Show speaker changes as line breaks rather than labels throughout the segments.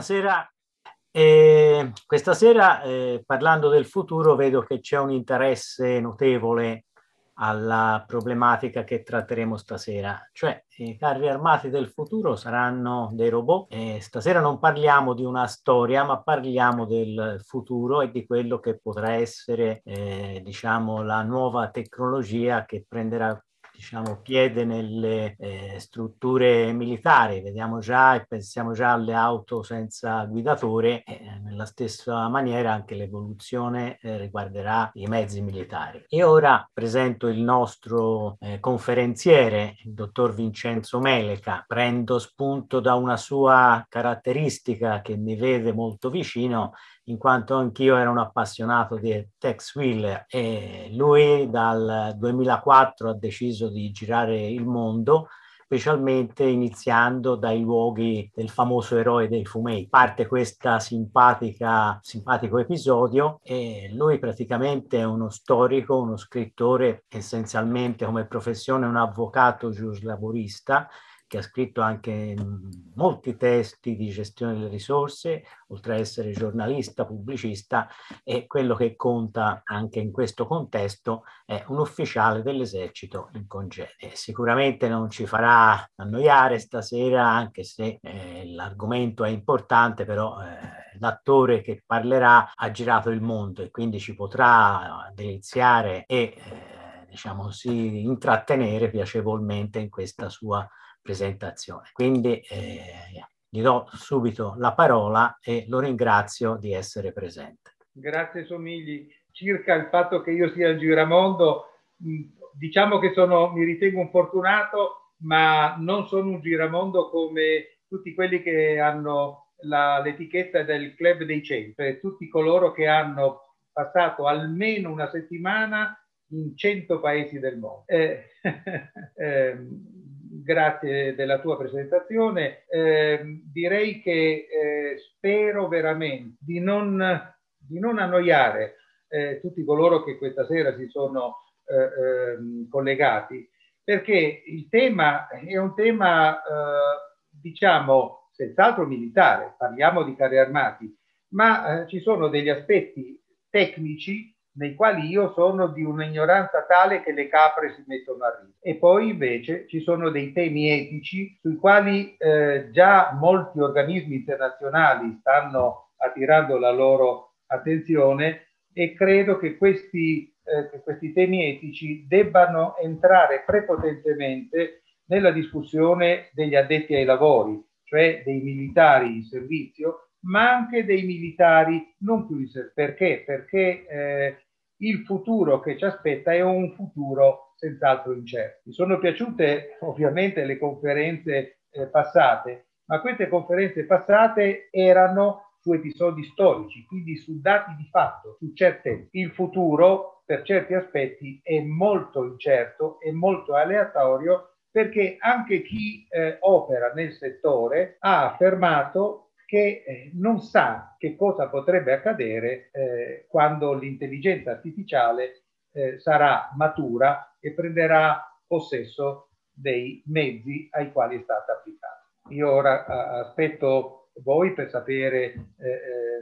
buonasera. Eh, questa sera, eh, parlando del futuro, vedo che c'è un interesse notevole alla problematica che tratteremo stasera, cioè i carri armati del futuro saranno dei robot. Eh, stasera non parliamo di una storia, ma parliamo del futuro e di quello che potrà essere, eh, diciamo, la nuova tecnologia che prenderà diciamo, piede nelle eh, strutture militari. Vediamo già e pensiamo già alle auto senza guidatore. Eh, nella stessa maniera anche l'evoluzione eh, riguarderà i mezzi militari. E ora presento il nostro eh, conferenziere, il dottor Vincenzo Meleca. Prendo spunto da una sua caratteristica che mi vede molto vicino in quanto anch'io ero un appassionato di Tex Wheeler e lui dal 2004 ha deciso di girare il mondo specialmente iniziando dai luoghi del famoso eroe dei fumetti. Parte questo simpatico episodio e lui praticamente è uno storico, uno scrittore, essenzialmente come professione un avvocato giuslavorista che ha scritto anche molti testi di gestione delle risorse, oltre a essere giornalista, pubblicista e quello che conta anche in questo contesto è un ufficiale dell'esercito in congedo. Sicuramente non ci farà annoiare stasera, anche se eh, l'argomento è importante, però eh, l'attore che parlerà ha girato il mondo e quindi ci potrà deliziare e eh, diciamo così intrattenere piacevolmente in questa sua presentazione. Quindi eh, gli do subito la parola e lo ringrazio di essere presente.
Grazie Somigli. Circa il fatto che io sia il giramondo, diciamo che sono, mi ritengo un fortunato, ma non sono un giramondo come tutti quelli che hanno l'etichetta del club dei 100, cioè tutti coloro che hanno passato almeno una settimana in 100 paesi del mondo. Eh, eh, grazie della tua presentazione. Eh, direi che eh, spero veramente di non, di non annoiare eh, tutti coloro che questa sera si sono eh, ehm, collegati, perché il tema è un tema, eh, diciamo, senz'altro militare, parliamo di carri armati, ma eh, ci sono degli aspetti tecnici nei quali io sono di un'ignoranza tale che le capre si mettono a ridere. E poi invece ci sono dei temi etici sui quali eh, già molti organismi internazionali stanno attirando la loro attenzione e credo che questi, eh, questi temi etici debbano entrare prepotentemente nella discussione degli addetti ai lavori, cioè dei militari in servizio ma anche dei militari non più servizio. Perché? Perché eh, il futuro che ci aspetta è un futuro senz'altro incerto. Mi sono piaciute ovviamente le conferenze eh, passate, ma queste conferenze passate erano su episodi storici, quindi su dati di fatto, su certe. Il futuro, per certi aspetti, è molto incerto e molto aleatorio perché anche chi eh, opera nel settore ha affermato che eh, non sa che cosa potrebbe accadere eh, quando l'intelligenza artificiale eh, sarà matura e prenderà possesso dei mezzi ai quali è stata applicata. Io ora aspetto voi per sapere eh,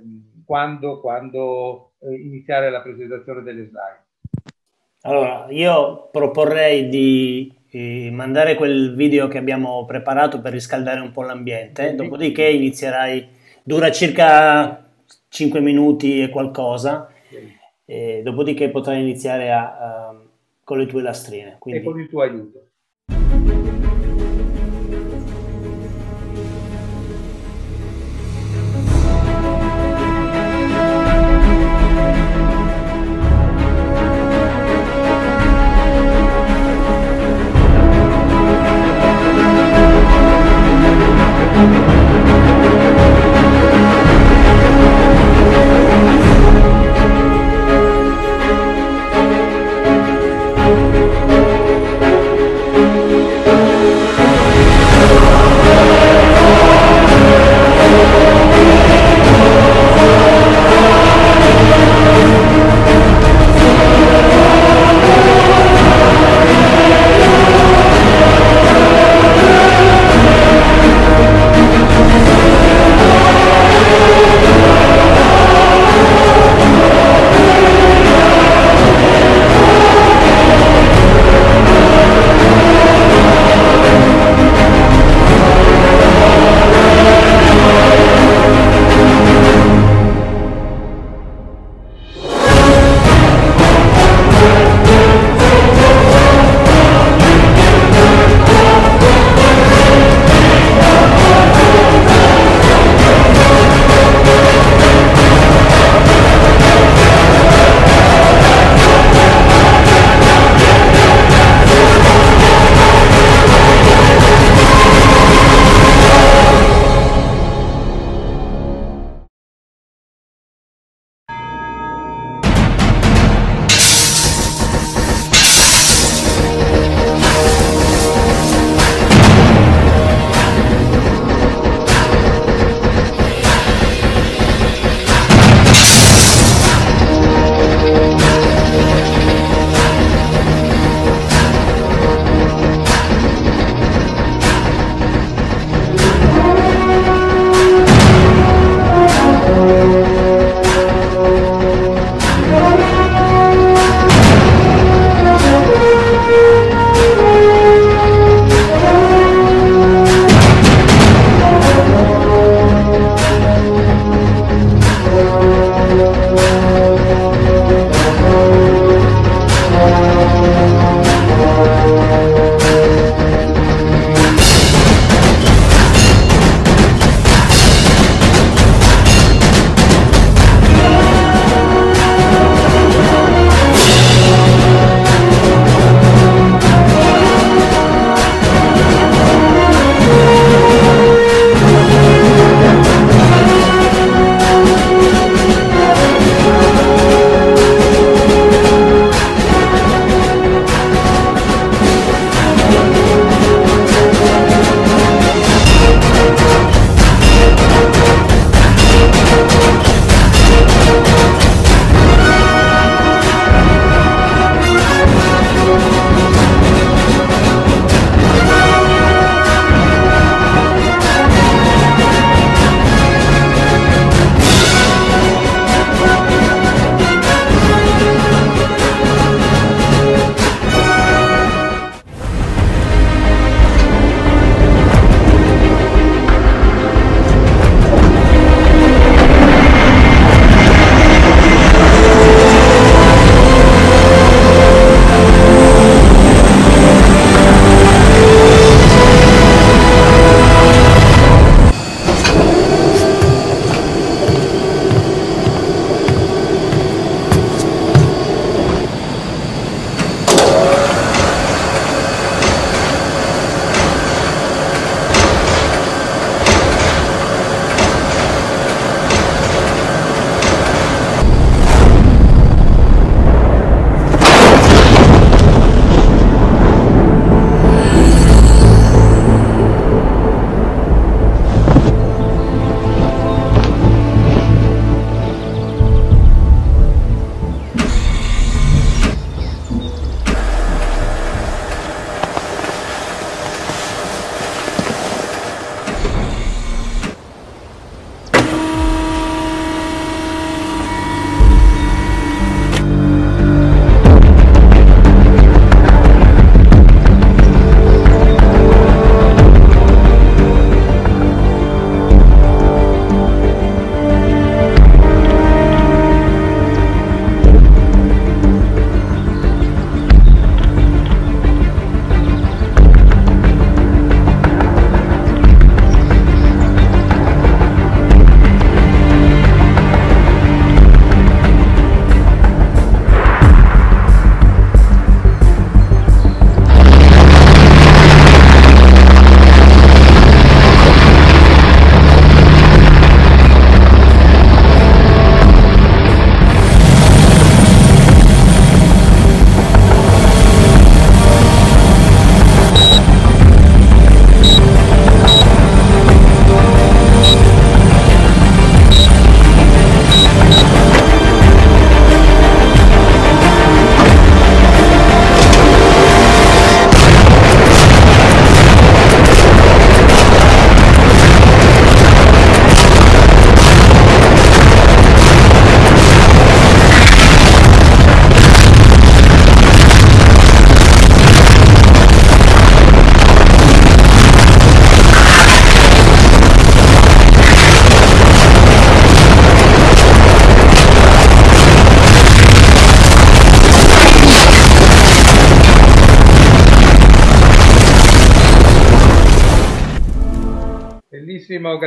ehm, quando, quando eh, iniziare la presentazione delle slide.
Allora, io proporrei di eh, mandare quel video che abbiamo preparato per riscaldare un po' l'ambiente, dopodiché inizierai, dura circa 5 minuti e qualcosa, e dopodiché potrai iniziare a, a, con le tue lastrine.
Quindi... E con il tuo aiuto.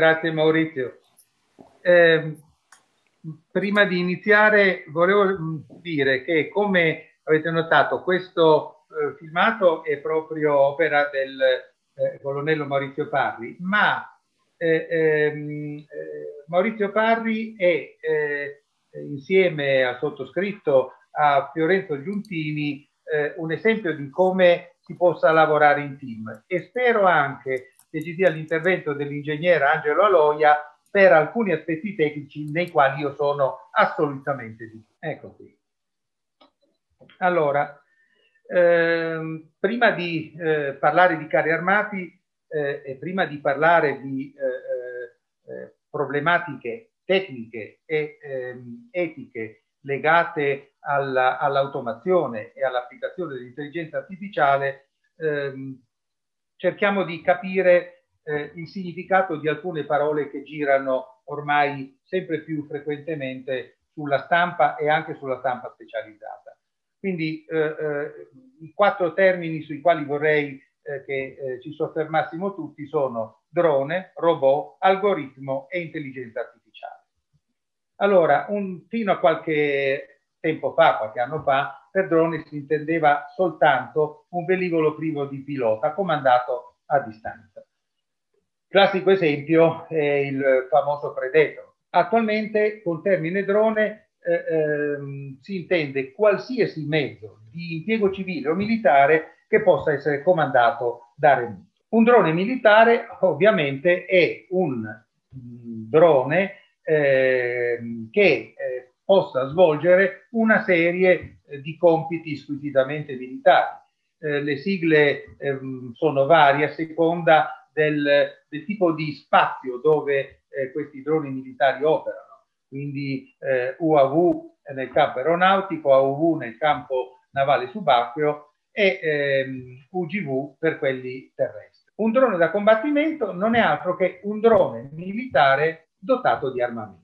Grazie Maurizio. Eh, prima di iniziare volevo mm, dire che come avete notato questo eh, filmato è proprio opera del eh, colonnello Maurizio Parri, ma eh, ehm, eh, Maurizio Parri è eh, insieme al sottoscritto a Fiorenzo Giuntini un esempio di come si possa lavorare in team e spero anche che ci sia l'intervento dell'ingegnere Angelo Aloia per alcuni aspetti tecnici nei quali io sono assolutamente di. Ecco qui. Allora, ehm, prima di eh, parlare di carri armati eh, e prima di parlare di eh, eh problematiche tecniche e ehm, etiche legate alla, all'automazione e all'applicazione dell'intelligenza artificiale, ehm, cerchiamo di capire eh, il significato di alcune parole che girano ormai sempre più frequentemente sulla stampa e anche sulla stampa specializzata. Quindi eh, eh, i quattro termini sui quali vorrei eh, che eh, ci soffermassimo tutti sono drone, robot, algoritmo e intelligenza artificiale. Allora, un, fino a qualche tempo fa, qualche anno fa, per drone si intendeva soltanto un velivolo privo di pilota comandato a distanza. Classico esempio è il famoso Predator. Attualmente col termine drone eh, ehm, si intende qualsiasi mezzo di impiego civile o militare che possa essere comandato da remoto. Un drone militare ovviamente è un mm, drone eh, che eh, possa svolgere una serie eh, di compiti squisitamente militari. Eh, le sigle ehm, sono varie a seconda del, del, tipo di spazio dove eh, questi droni militari operano, quindi UAV nel campo aeronautico, AUV nel campo navale subacqueo e ehm, UGV per quelli terrestri. Un drone da combattimento non è altro che un drone militare dotato di armamento.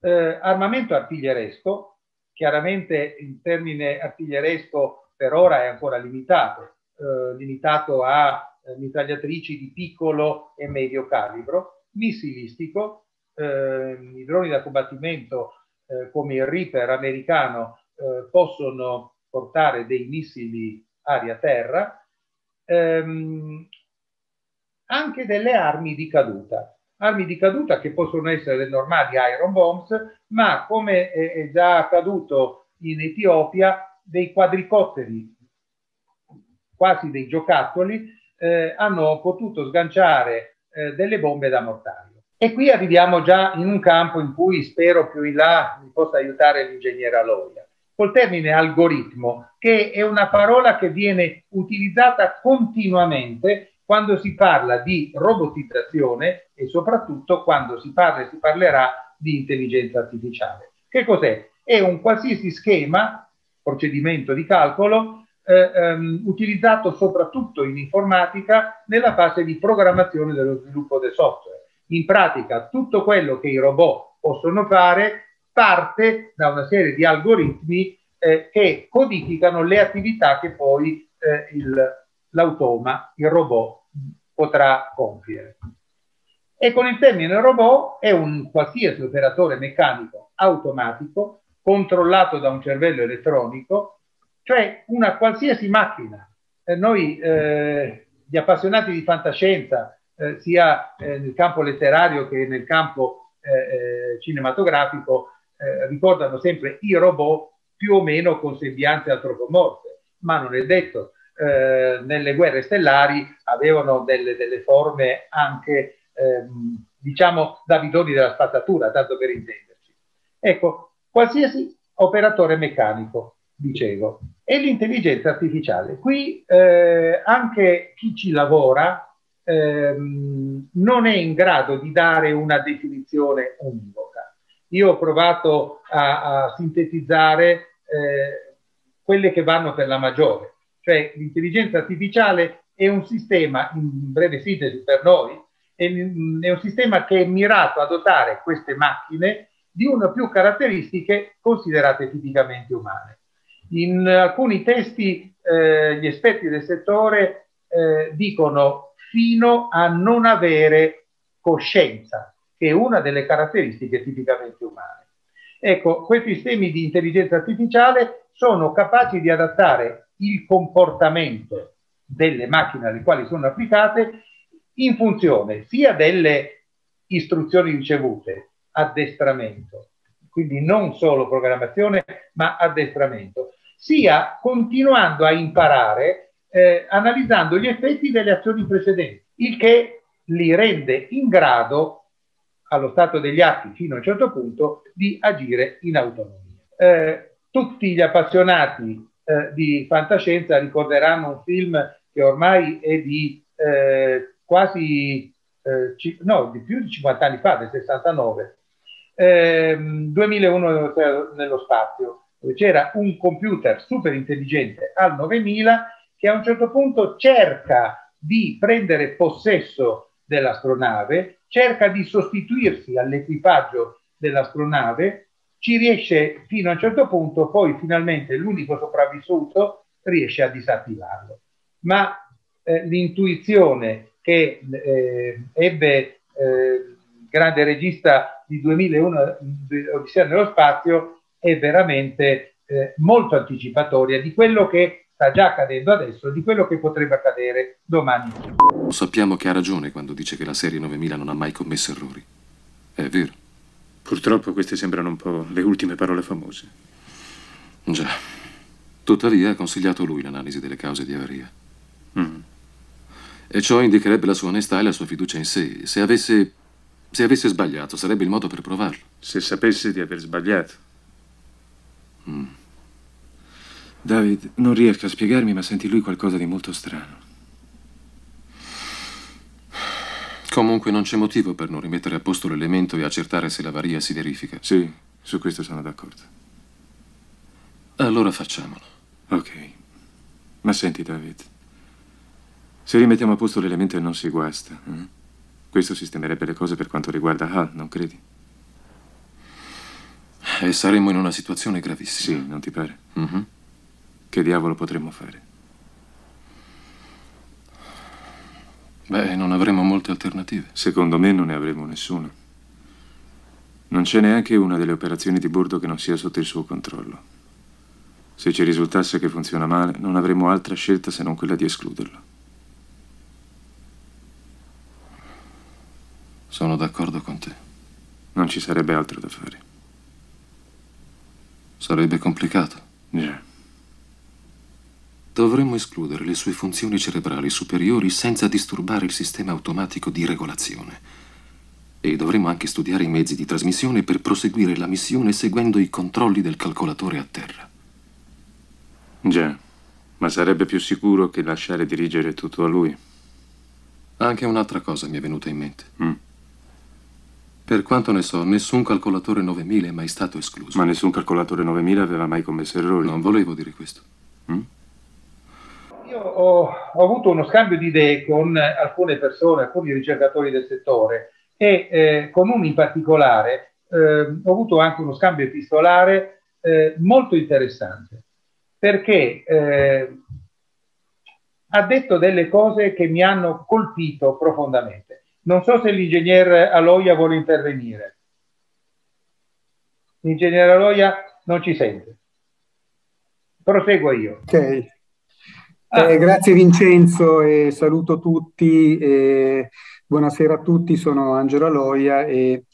Eh, armamento artiglieresco, chiaramente il termine artiglieresco per ora è ancora limitato, eh, limitato a eh, mitragliatrici di piccolo e medio calibro, missilistico, eh, i droni da combattimento eh, come il Reaper americano eh, possono portare dei missili aria-terra, ehm, anche delle armi di caduta. Armi di caduta che possono essere le normali iron bombs, ma come è già accaduto in Etiopia, dei quadricotteri, quasi dei giocattoli, eh, hanno potuto sganciare eh, delle bombe da mortaio. E qui arriviamo già in un campo in cui spero più in là mi possa aiutare l'ingegnere Aloia col termine algoritmo, che è una parola che viene utilizzata continuamente quando si parla di robotizzazione e soprattutto quando si parla e si parlerà di intelligenza artificiale. Che cos'è? È un qualsiasi schema, procedimento di calcolo, eh, ehm, utilizzato soprattutto in informatica nella fase di programmazione dello sviluppo del software. In pratica tutto quello che i robot possono fare parte da una serie di algoritmi eh, che codificano le attività che poi eh, il, l'automa, il robot, potrà compiere. E con il termine robot è un qualsiasi operatore meccanico automatico controllato da un cervello elettronico, cioè una qualsiasi macchina. Eh, noi, eh, gli appassionati di fantascienza, eh, sia eh, nel campo letterario che nel campo eh, cinematografico, eh, ricordano sempre i robot più o meno con sembianze antropomorfe, ma non è detto. Eh, nelle guerre stellari avevano delle, delle forme anche, ehm, diciamo, da bidoni della spazzatura, tanto per intenderci. Ecco, qualsiasi operatore meccanico, dicevo, e l'intelligenza artificiale. Qui eh, anche chi ci lavora ehm, non è in grado di dare una definizione univoca. Io ho provato a, a sintetizzare eh, quelle che vanno per la maggiore, cioè l'intelligenza artificiale è un sistema, in breve sintesi per noi, è, è un sistema che è mirato a dotare queste macchine di una o più caratteristiche considerate tipicamente umane. In alcuni testi eh, gli esperti del settore eh, dicono fino a non avere coscienza, che è una delle caratteristiche tipicamente umane. Ecco, questi sistemi di intelligenza artificiale sono capaci di adattare il comportamento delle macchine alle quali sono applicate in funzione sia delle istruzioni ricevute, addestramento, quindi non solo programmazione, ma addestramento, sia continuando a imparare eh, analizzando gli effetti delle azioni precedenti, il che li rende in grado allo stato degli atti fino a un certo punto di agire in autonomia. Eh, tutti gli appassionati eh, di fantascienza ricorderanno un film che ormai è di eh, quasi, eh, ci, no, di più di 50 anni fa, del 69, 2001 ehm, nello spazio, dove c'era un computer super intelligente al 9000 che a un certo punto cerca di prendere possesso dell'astronave cerca di sostituirsi all'equipaggio dell'astronave ci riesce fino a un certo punto, poi finalmente l'unico sopravvissuto riesce a disattivarlo. Ma eh, l'intuizione che eh, ebbe eh, grande regista di 2001 Odissea nello spazio è veramente eh, molto anticipatoria di quello che sta già accadendo adesso, di quello che potrebbe accadere domani.
Sappiamo che ha ragione quando dice che la serie 9000 non ha mai commesso errori. È vero.
Purtroppo queste sembrano un po' le ultime parole famose.
Già. Tuttavia ha consigliato lui l'analisi delle cause di avaria. Mm. E ciò indicherebbe la sua onestà e la sua fiducia in sé. Se avesse, se avesse sbagliato, sarebbe il modo per provarlo.
Se sapesse di aver sbagliato.
Mm.
David, non riesco a spiegarmi, ma senti lui qualcosa di molto strano.
Comunque non c'è motivo per non rimettere a posto l'elemento e accertare se l'avaria si verifica.
Sì, su questo sono d'accordo.
Allora facciamolo.
Ok. Ma senti, David, se rimettiamo a posto l'elemento e non si guasta, eh? questo sistemerebbe le cose per quanto riguarda Hal, non credi?
E saremmo in una situazione gravissima.
Sì, non ti pare?
Mm -hmm.
Che diavolo potremmo fare?
Beh, non avremo molte alternative.
Secondo me non ne avremo nessuna. Non c'è neanche una delle operazioni di bordo che non sia sotto il suo controllo. Se ci risultasse che funziona male, non avremo altra scelta se non quella di escluderlo.
Sono d'accordo con te.
Non ci sarebbe altro da fare.
Sarebbe complicato.
Già.
Dovremmo escludere le sue funzioni cerebrali superiori senza disturbare il sistema automatico di regolazione. E dovremmo anche studiare i mezzi di trasmissione per proseguire la missione seguendo i controlli del calcolatore a terra.
Già, ma sarebbe più sicuro che lasciare dirigere tutto a lui.
Anche un'altra cosa mi è venuta in mente.
Mm.
Per quanto ne so, nessun calcolatore 9000 è mai stato escluso.
Ma nessun calcolatore 9000 aveva mai commesso errori.
Non volevo dire questo.
Mm?
Io ho, ho, avuto uno scambio di idee con alcune persone, alcuni ricercatori del settore e eh, con uno in particolare eh, ho avuto anche uno scambio epistolare eh, molto interessante perché eh, ha detto delle cose che mi hanno colpito profondamente. Non so se l'ingegner Aloia vuole intervenire. L'ingegner Aloia non ci sente. Proseguo io.
Ok. Ah. Eh, grazie Vincenzo e saluto tutti. Eh, buonasera a tutti, sono Angelo Aloia e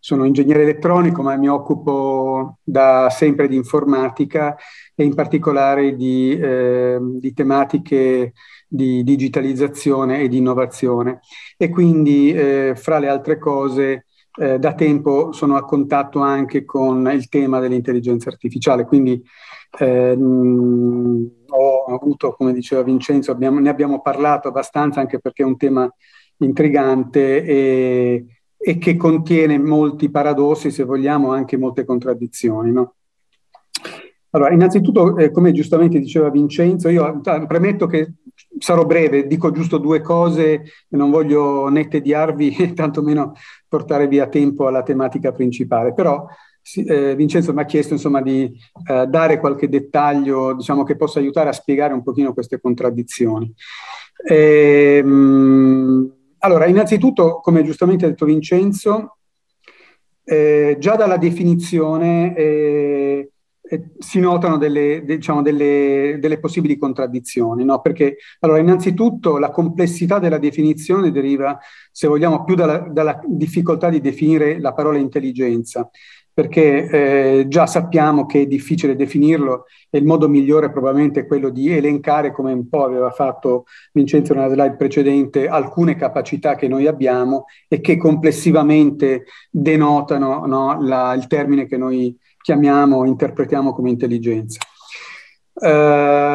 sono ingegnere elettronico, ma mi occupo da sempre di informatica e in particolare di, eh, di tematiche di digitalizzazione e di innovazione. E quindi, eh, fra le altre cose, eh, da tempo sono a contatto anche con il tema dell'intelligenza artificiale, quindi eh, ho avuto, come diceva Vincenzo, abbiamo, ne abbiamo parlato abbastanza anche perché è un tema intrigante e, e che contiene molti paradossi, se vogliamo, anche molte contraddizioni. No? Allora, innanzitutto, eh, come giustamente diceva Vincenzo, io premetto che sarò breve, dico giusto due cose non voglio né tediarvi tantomeno portare via tempo alla tematica principale, però eh, Vincenzo mi ha chiesto insomma, di eh, dare qualche dettaglio diciamo, che possa aiutare a spiegare un pochino queste contraddizioni. Ehm, allora, innanzitutto, come giustamente ha detto Vincenzo, eh, già dalla definizione eh, eh, si notano delle, diciamo, delle, delle possibili contraddizioni, no? perché allora, innanzitutto la complessità della definizione deriva, se vogliamo, più dalla, dalla difficoltà di definire la parola intelligenza, perché eh, già sappiamo che è difficile definirlo e il modo migliore probabilmente è quello di elencare, come un po' aveva fatto Vincenzo nella slide precedente, alcune capacità che noi abbiamo e che complessivamente denotano no, la, il termine che noi chiamiamo, interpretiamo come intelligenza. Uh,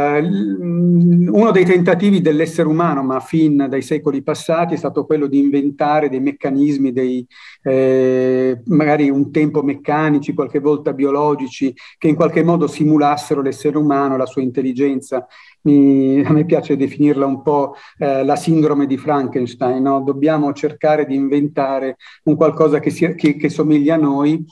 uno dei tentativi dell'essere umano, ma fin dai secoli passati, è stato quello di inventare dei meccanismi, dei, eh, magari un tempo meccanici, qualche volta biologici, che in qualche modo simulassero l'essere umano, la sua intelligenza. Mi, a me piace definirla un po' eh, la sindrome di Frankenstein, no? dobbiamo cercare di inventare un qualcosa che, sia, che, che somiglia a noi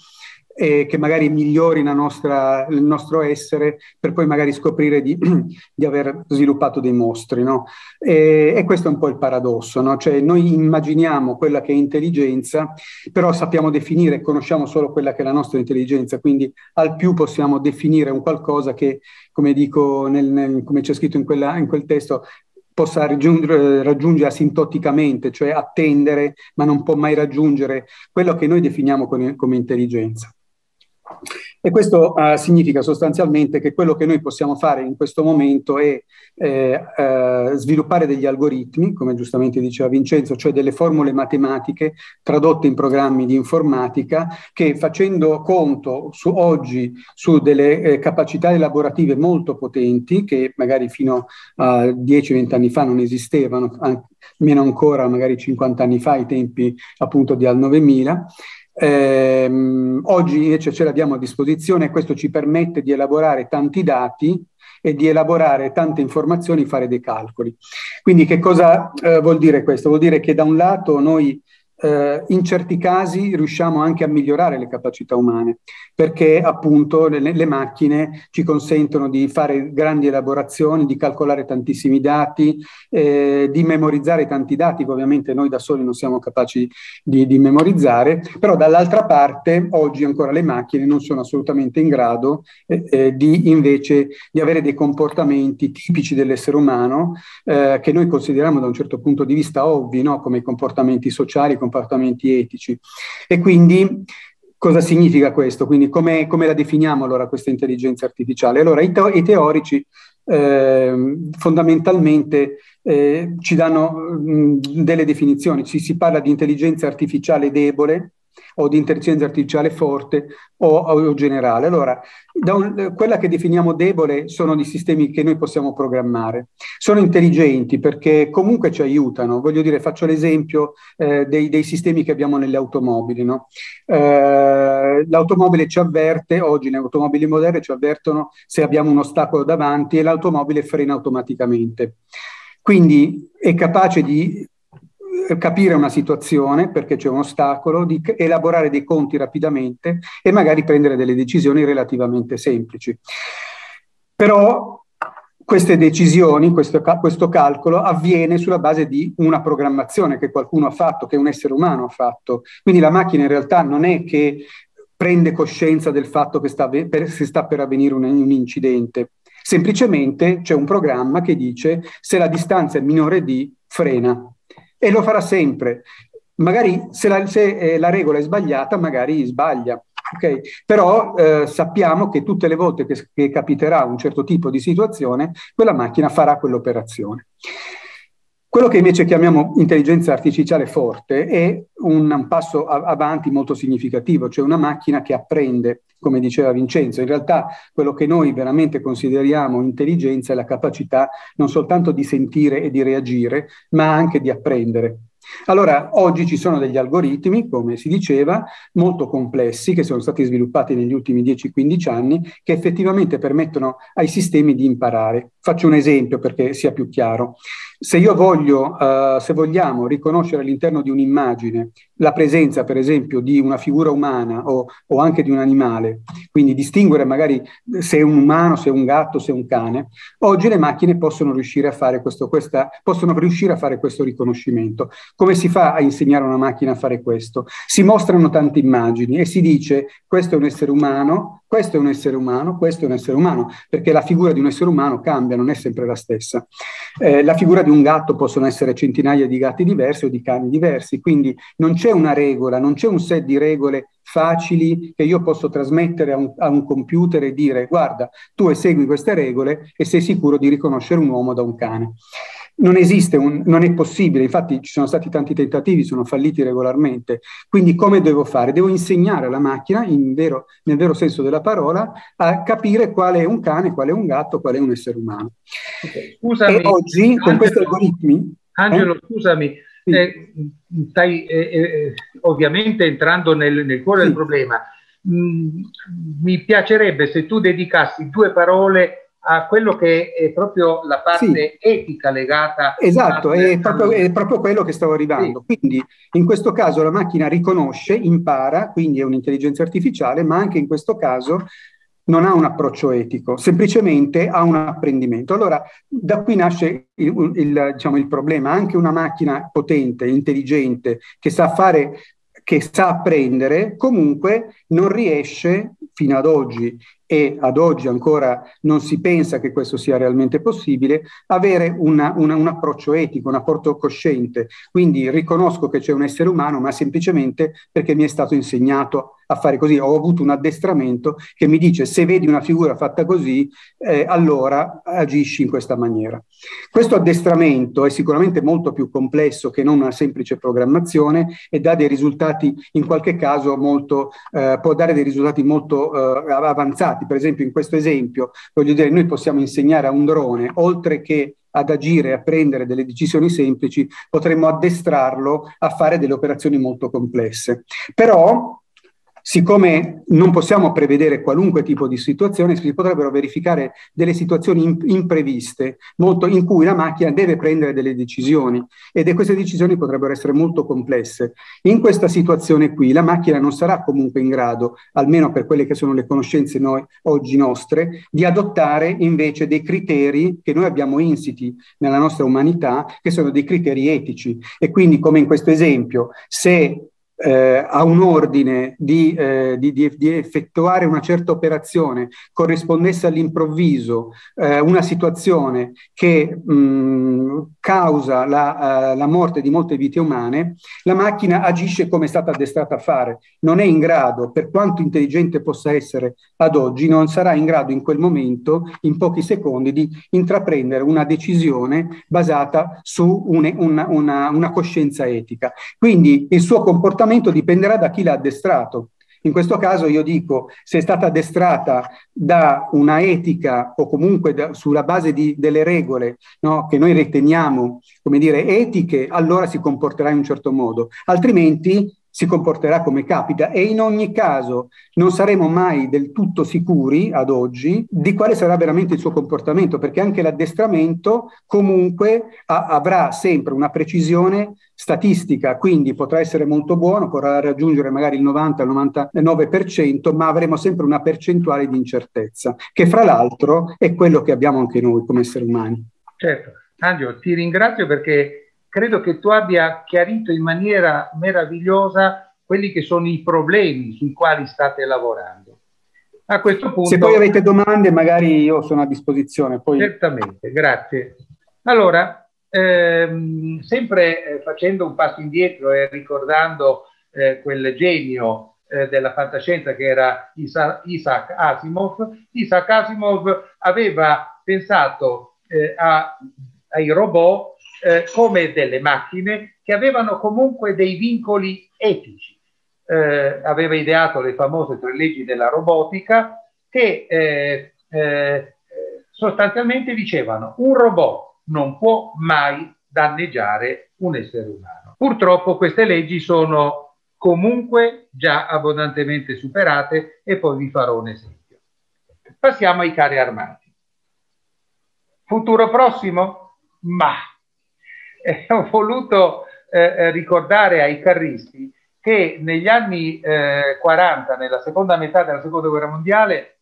e che magari migliori nostra, il nostro essere per poi magari scoprire di, di aver sviluppato dei mostri. No? E, e, questo è un po' il paradosso, no? cioè noi immaginiamo quella che è intelligenza, però sappiamo definire, conosciamo solo quella che è la nostra intelligenza, quindi al più possiamo definire un qualcosa che, come dico, nel, nel, come c'è scritto in, quella, in quel testo, possa raggiungere, raggiungere asintoticamente, cioè attendere, ma non può mai raggiungere quello che noi definiamo come, come intelligenza. E questo uh, significa sostanzialmente che quello che noi possiamo fare in questo momento è eh, eh, sviluppare degli algoritmi, come giustamente diceva Vincenzo, cioè delle formule matematiche tradotte in programmi di informatica che facendo conto su, oggi su delle eh, capacità elaborative molto potenti che magari fino a 10-20 anni fa non esistevano, anche, meno ancora magari 50 anni fa, ai tempi appunto di al 9000, eh, oggi invece ce l'abbiamo a disposizione e questo ci permette di elaborare tanti dati e di elaborare tante informazioni, fare dei calcoli. Quindi che cosa eh, vuol dire questo? Vuol dire che da un lato noi eh, in certi casi riusciamo anche a migliorare le capacità umane, perché appunto le, le, macchine ci consentono di fare grandi elaborazioni, di calcolare tantissimi dati, eh, di memorizzare tanti dati che ovviamente noi da soli non siamo capaci di, di, memorizzare, però dall'altra parte oggi ancora le macchine non sono assolutamente in grado eh, eh di invece di avere dei comportamenti tipici dell'essere umano eh, che noi consideriamo da un certo punto di vista ovvi, no? come i comportamenti sociali, comportamenti etici. E quindi cosa significa questo? Quindi come, come la definiamo allora questa intelligenza artificiale? Allora i, te- i teorici eh, fondamentalmente eh, ci danno mh, delle definizioni, ci si parla di intelligenza artificiale debole, o di intelligenza artificiale forte o, o generale. Allora, un, quella che definiamo debole sono i sistemi che noi possiamo programmare. Sono intelligenti perché comunque ci aiutano. Voglio dire, faccio l'esempio eh, dei, dei, sistemi che abbiamo nelle automobili. No? Eh, l'automobile ci avverte, oggi nelle automobili moderne ci avvertono se abbiamo un ostacolo davanti e l'automobile frena automaticamente. Quindi è capace di capire una situazione perché c'è un ostacolo, di elaborare dei conti rapidamente e magari prendere delle decisioni relativamente semplici. Però queste decisioni, questo, questo, calcolo avviene sulla base di una programmazione che qualcuno ha fatto, che un essere umano ha fatto. Quindi la macchina in realtà non è che prende coscienza del fatto che sta per, si sta per avvenire un, un incidente, semplicemente c'è un programma che dice se la distanza è minore di frena e lo farà sempre. Magari se la, se, eh, la regola è sbagliata, magari sbaglia. Okay? Però eh, sappiamo che tutte le volte che, che capiterà un certo tipo di situazione, quella macchina farà quell'operazione. Quello che invece chiamiamo intelligenza artificiale forte è un, passo avanti molto significativo, cioè una macchina che apprende, come diceva Vincenzo. In realtà quello che noi veramente consideriamo intelligenza è la capacità non soltanto di sentire e di reagire, ma anche di apprendere. Allora, oggi ci sono degli algoritmi, come si diceva, molto complessi, che sono stati sviluppati negli ultimi 10-15 anni, che effettivamente permettono ai sistemi di imparare. Faccio un esempio perché sia più chiaro. Se io voglio, uh, se vogliamo riconoscere all'interno di un'immagine la presenza, per esempio, di una figura umana o, o, anche di un animale, quindi distinguere magari se è un umano, se è un gatto, se è un cane, oggi le macchine possono riuscire a fare questo, questa, possono riuscire a fare questo riconoscimento. Come si fa a insegnare a una macchina a fare questo? Si mostrano tante immagini e si dice questo è un essere umano, questo è un essere umano, questo è un essere umano, perché la figura di un essere umano cambia, non è sempre la stessa. Eh, la figura di un gatto possono essere centinaia di gatti diversi o di cani diversi, quindi non c'è una regola, non c'è un set di regole facili che io posso trasmettere a un, a un computer e dire guarda, tu esegui queste regole e sei sicuro di riconoscere un uomo da un cane non esiste, un, non è possibile, infatti ci sono stati tanti tentativi, sono falliti regolarmente. Quindi come devo fare? Devo insegnare alla macchina, vero, nel vero senso della parola, a capire qual è un cane, qual è un gatto, qual è un essere umano.
Okay. Scusami, e oggi Angelo, con questi algoritmi... Angelo, eh? scusami, sì. eh, stai eh, eh, ovviamente entrando nel, nel cuore sì. del problema. Mm, mi piacerebbe se tu dedicassi due parole a quello che è proprio la parte sì. etica legata.
Esatto, è proprio, è proprio, quello che stavo arrivando. Sì. Quindi in questo caso la macchina riconosce, impara, quindi è un'intelligenza artificiale, ma anche in questo caso non ha un approccio etico, semplicemente ha un apprendimento. Allora, da qui nasce il, il, diciamo, il problema. Anche una macchina potente, intelligente, che sa fare che sa apprendere, comunque non riesce fino ad oggi e ad oggi ancora non si pensa che questo sia realmente possibile, avere una, una, un approccio etico, un apporto cosciente. Quindi riconosco che c'è un essere umano, ma semplicemente perché mi è stato insegnato a fare così, ho avuto un addestramento che mi dice se vedi una figura fatta così, eh, allora agisci in questa maniera. Questo addestramento è sicuramente molto più complesso che non una semplice programmazione e dà dei risultati in qualche caso molto, eh, può dare dei risultati molto eh, avanzati. Per esempio, in questo esempio, voglio dire, noi possiamo insegnare a un drone, oltre che ad agire a prendere delle decisioni semplici, potremmo addestrarlo a fare delle operazioni molto complesse. Però Siccome non possiamo prevedere qualunque tipo di situazione, si potrebbero verificare delle situazioni impreviste in cui la macchina deve prendere delle decisioni ed queste decisioni potrebbero essere molto complesse. In questa situazione qui la macchina non sarà comunque in grado, almeno per quelle che sono le conoscenze noi, oggi nostre, di adottare invece dei criteri che noi abbiamo insiti nella nostra umanità, che sono dei criteri etici. E quindi, come in questo esempio, se eh, a un ordine di, eh, di, di, di, effettuare una certa operazione corrispondesse all'improvviso eh, una situazione che mh, causa la, uh, la, morte di molte vite umane, la macchina agisce come è stata addestrata a fare. Non è in grado, per quanto intelligente possa essere ad oggi, non sarà in grado in quel momento, in pochi secondi, di intraprendere una decisione basata su une, una, una, una coscienza etica. Quindi il suo comportamento comportamento dipenderà da chi l'ha addestrato. In questo caso io dico, se è stata addestrata da una etica o comunque da, sulla base di, delle regole no, che noi riteniamo, come dire, etiche, allora si comporterà in un certo modo. Altrimenti si comporterà come capita e in ogni caso non saremo mai del tutto sicuri ad oggi di quale sarà veramente il suo comportamento, perché anche l'addestramento comunque a, avrà sempre una precisione statistica, quindi potrà essere molto buono, potrà raggiungere magari il 90-99%, ma avremo sempre una percentuale di incertezza, che fra l'altro è quello che abbiamo anche noi come esseri umani.
Certo, Angelo, ti ringrazio perché credo che tu abbia chiarito in maniera meravigliosa quelli che sono i problemi sui quali state lavorando. A questo punto...
Se poi avete domande, magari io sono a disposizione. Poi...
Certamente, grazie. Allora, ehm, sempre eh, facendo un passo indietro e ricordando eh, quel genio eh, della fantascienza che era Isa- Isaac Asimov, Isaac Asimov aveva pensato eh, a, ai robot eh, come delle macchine che avevano comunque dei vincoli etici. Eh, aveva ideato le famose tre leggi della robotica che eh, eh sostanzialmente dicevano un robot non può mai danneggiare un essere umano. Purtroppo queste leggi sono comunque già abbondantemente superate e poi vi farò un esempio. Passiamo ai carri armati. Futuro prossimo? Ma eh, ho voluto eh, eh, ricordare ai carristi che negli anni eh, 40, nella seconda metà della seconda guerra mondiale,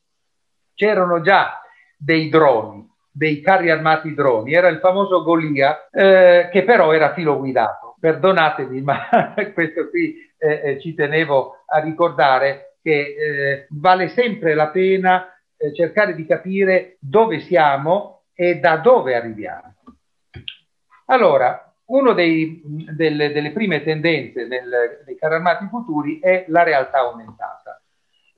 c'erano già dei droni, dei carri armati droni, era il famoso Golia, eh, che però era filo guidato. Perdonatemi, ma questo qui eh, eh, ci tenevo a ricordare che vale sempre la pena cercare di capire dove siamo e da dove arriviamo. Allora, una delle, delle, prime tendenze nel, dei carri armati futuri è la realtà aumentata.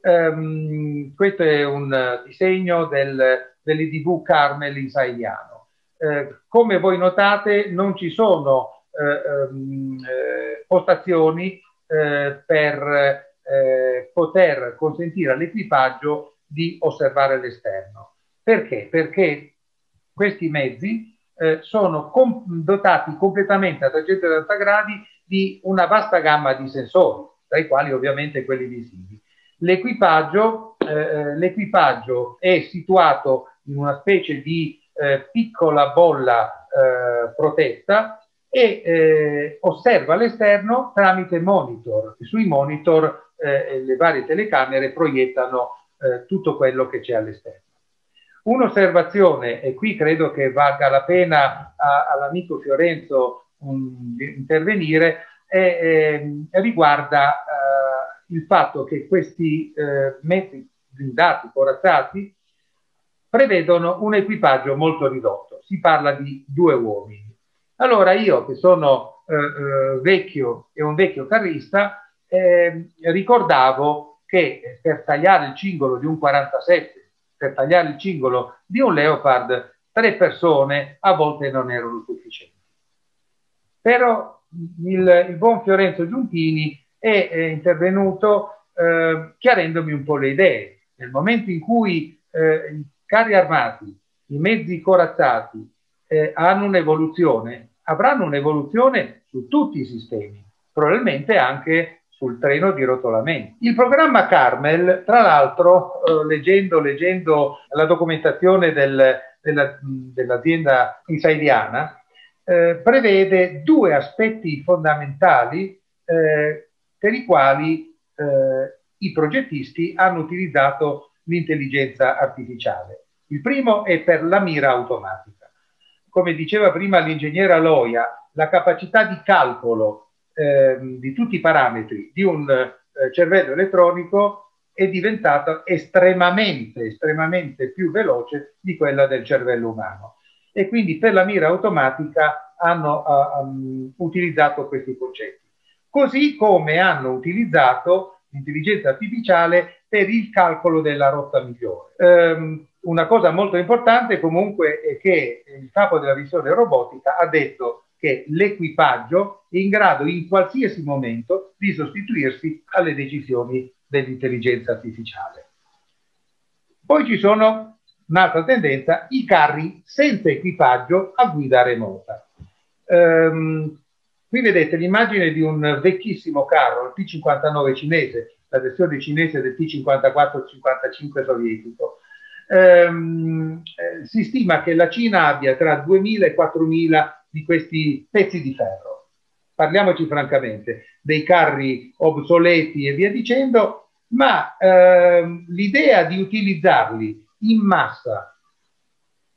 Um, questo è un disegno del, dell'IDV Carmel israeliano. Uh, come voi notate non ci sono uh, um, postazioni uh, per poter consentire all'equipaggio di osservare l'esterno. Perché? Perché questi mezzi eh, sono com- dotati completamente a 360 gradi di una vasta gamma di sensori, tra i quali ovviamente quelli visivi. L'equipaggio, eh, l'equipaggio è situato in una specie di eh, piccola bolla eh, protetta e eh, osserva l'esterno tramite monitor. Sui monitor eh, le varie telecamere proiettano eh, tutto quello che c'è all'esterno. Un'osservazione, e qui credo che valga la pena a, all'amico Fiorenzo um, intervenire, è, eh, riguarda eh, il fatto che questi eh, mezzi blindati, corazzati, prevedono un equipaggio molto ridotto. Si parla di due uomini. Allora io, che sono eh, vecchio e un vecchio carrista, eh, ricordavo che per tagliare il cingolo di un 47, per tagliare il cingolo di un Leopard, tre persone a volte non erano sufficienti. Però il, il buon Fiorenzo Giuntini è, è intervenuto eh, chiarendomi un po' le idee. Nel momento in cui eh, i carri armati, i mezzi corazzati eh, hanno un'evoluzione, avranno un'evoluzione su tutti i sistemi, probabilmente anche sul treno di rotolamento. Il programma Carmel, tra l'altro, eh, leggendo, leggendo, la documentazione del, della, dell'azienda insaidiana, eh, prevede due aspetti fondamentali eh, per i quali eh, i progettisti hanno utilizzato l'intelligenza artificiale. Il primo è per la mira automatica. Come diceva prima l'ingegnere Aloia, la capacità di calcolo eh, di tutti i parametri di un eh, cervello elettronico è diventata estremamente, estremamente più veloce di quella del cervello umano e quindi per la mira automatica hanno uh, um, utilizzato questi concetti. Così come hanno utilizzato l'intelligenza artificiale per il calcolo della rotta migliore. Um, una cosa molto importante comunque è che il capo della visione robotica ha detto che l'equipaggio è in grado in qualsiasi momento di sostituirsi alle decisioni dell'intelligenza artificiale. Poi ci sono un'altra tendenza, i carri senza equipaggio a guida remota. Um, qui vedete l'immagine di un vecchissimo carro, il T-59 cinese, la versione cinese del T-54-55 sovietico. Um, eh, si stima che la Cina abbia tra 2.000 e 4.000 di questi pezzi di ferro. Parliamoci francamente, dei carri obsoleti e via dicendo, ma ehm, l'idea di utilizzarli in massa,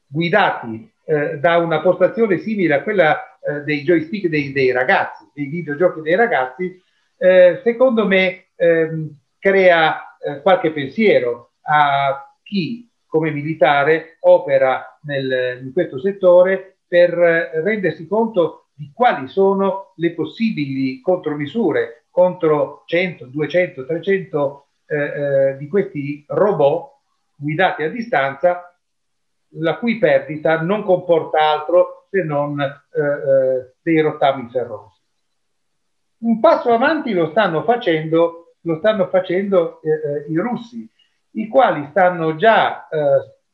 guidati eh, da una postazione simile a quella eh, dei joystick dei, dei, ragazzi, dei videogiochi dei ragazzi, eh, secondo me ehm, crea eh, qualche pensiero a chi come militare opera nel, in questo settore per eh, rendersi conto di quali sono le possibili contromisure contro 100, 200, 300 eh, di questi robot guidati a distanza, la cui perdita non comporta altro se non eh, eh, dei rottami ferrosi. Un passo avanti lo stanno facendo, lo stanno facendo eh, eh i russi, i quali stanno già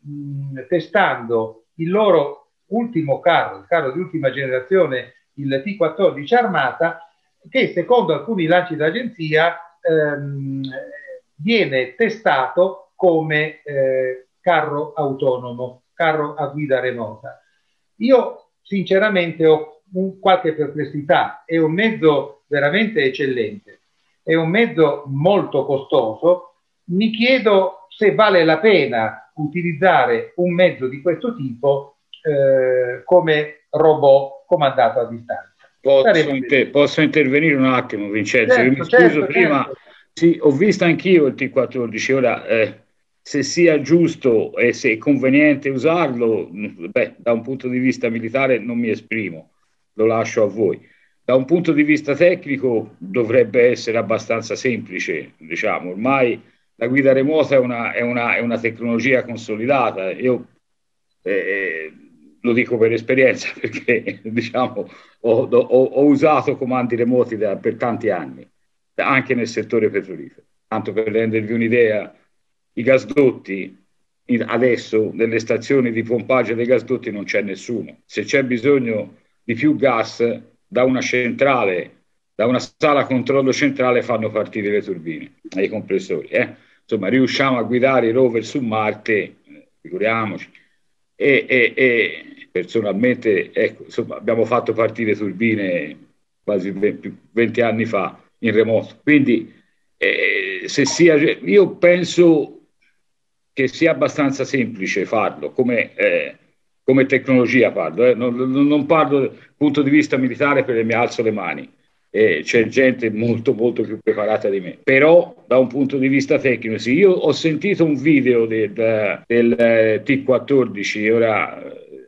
mh, testando il loro ultimo carro, il carro di ultima generazione, il T-14 Armata, che secondo alcuni lanci d'agenzia ehm, viene testato come eh, carro autonomo, carro a guida remota. Io sinceramente ho un, qualche perplessità, è un mezzo veramente eccellente, è un mezzo molto costoso, mi chiedo se vale la pena utilizzare un mezzo di questo tipo eh, come robot comandato a distanza.
Posso, inter- posso intervenire un attimo, Vincenzo? Certo, mi scuso certo, prima. Certo. Sì, ho visto anch'io il T14. Ora, eh, se sia giusto e se è conveniente usarlo, beh, da un punto di vista militare non mi esprimo, lo lascio a voi. Da un punto di vista tecnico dovrebbe essere abbastanza semplice, diciamo, ormai la guida remota è una, è una, è una tecnologia consolidata. Io eh, lo dico per esperienza perché diciamo, ho, ho, ho usato comandi remoti da, per tanti anni, anche nel settore petrolifero. Tanto per rendervi un'idea, i gasdotti adesso nelle stazioni di pompaggio dei gasdotti non c'è nessuno. Se c'è bisogno di più gas da una centrale, da una sala controllo centrale fanno partire le turbine e i compressori. Eh? Insomma, riusciamo a guidare i rover su Marte, figuriamoci. e, e, e personalmente ecco, insomma, abbiamo fatto partire turbine quasi 20, 20 anni fa in remoto. Quindi eh, se sia, io penso che sia abbastanza semplice farlo come, eh, come tecnologia parlo, eh. non, non, parlo dal punto di vista militare perché mi alzo le mani. C'è gente molto molto più preparata di me però da un punto di vista tecnico sì io ho sentito un video del, del eh, T14 ora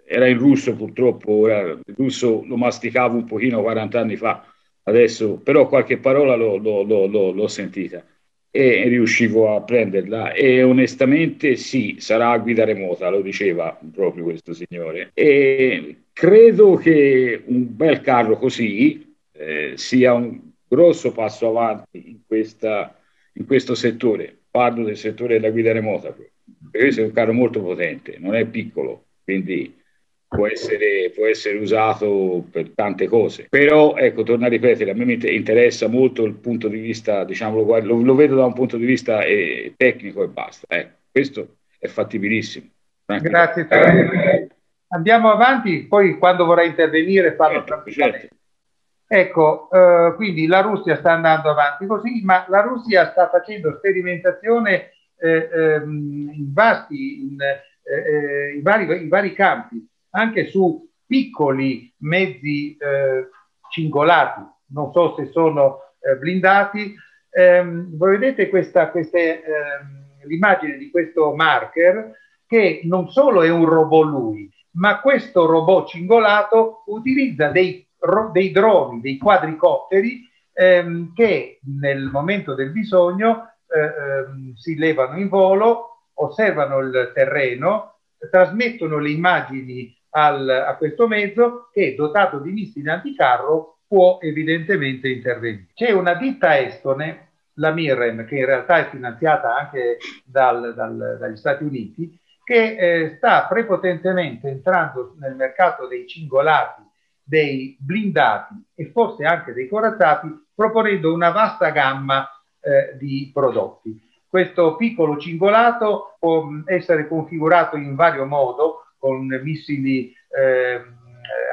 era in russo purtroppo ora il russo lo masticavo un pochino 40 anni fa adesso però qualche parola l'ho, l'ho, l'ho, l'ho sentita e riuscivo a prenderla e onestamente sì, sarà a guida remota, lo diceva proprio questo signore. E credo che un bel carro così eh, sia un grosso passo avanti in, questa, in questo settore. Parlo del settore della guida remota, perché questo è un carro molto potente, non è piccolo, quindi può essere, può essere, usato per tante cose. Però, ecco, torno a ripetere, a me mi interessa molto il punto di vista, diciamo, lo, lo vedo da un punto di vista eh, tecnico e basta. Eh, questo è fattibilissimo.
Grazie. Eh. Andiamo avanti, poi quando vorrai intervenire parlo certo, certo. Ecco, eh, quindi la Russia sta andando avanti così, ma la Russia sta facendo sperimentazione eh, ehm, in, vasti, in, in, vari, in vari campi anche su piccoli mezzi eh, cingolati, non so se sono eh, blindati. Ehm, voi vedete questa, queste, ehm, l'immagine di questo marker che non solo è un robot lui, ma questo robot cingolato utilizza dei, dei droni, dei quadricotteri ehm, che nel momento del bisogno eh, ehm, si levano in volo, osservano il terreno, trasmettono le immagini al, a questo mezzo che dotato di missili anticarro può evidentemente intervenire. C'è una ditta estone, la Mirrem, che in realtà è finanziata anche dal, dal, dagli Stati Uniti, che eh, sta prepotentemente entrando nel mercato dei cingolati, dei blindati e forse anche dei corazzati, proponendo una vasta gamma eh, di prodotti. Questo piccolo cingolato può essere configurato in vario modo, con missili eh,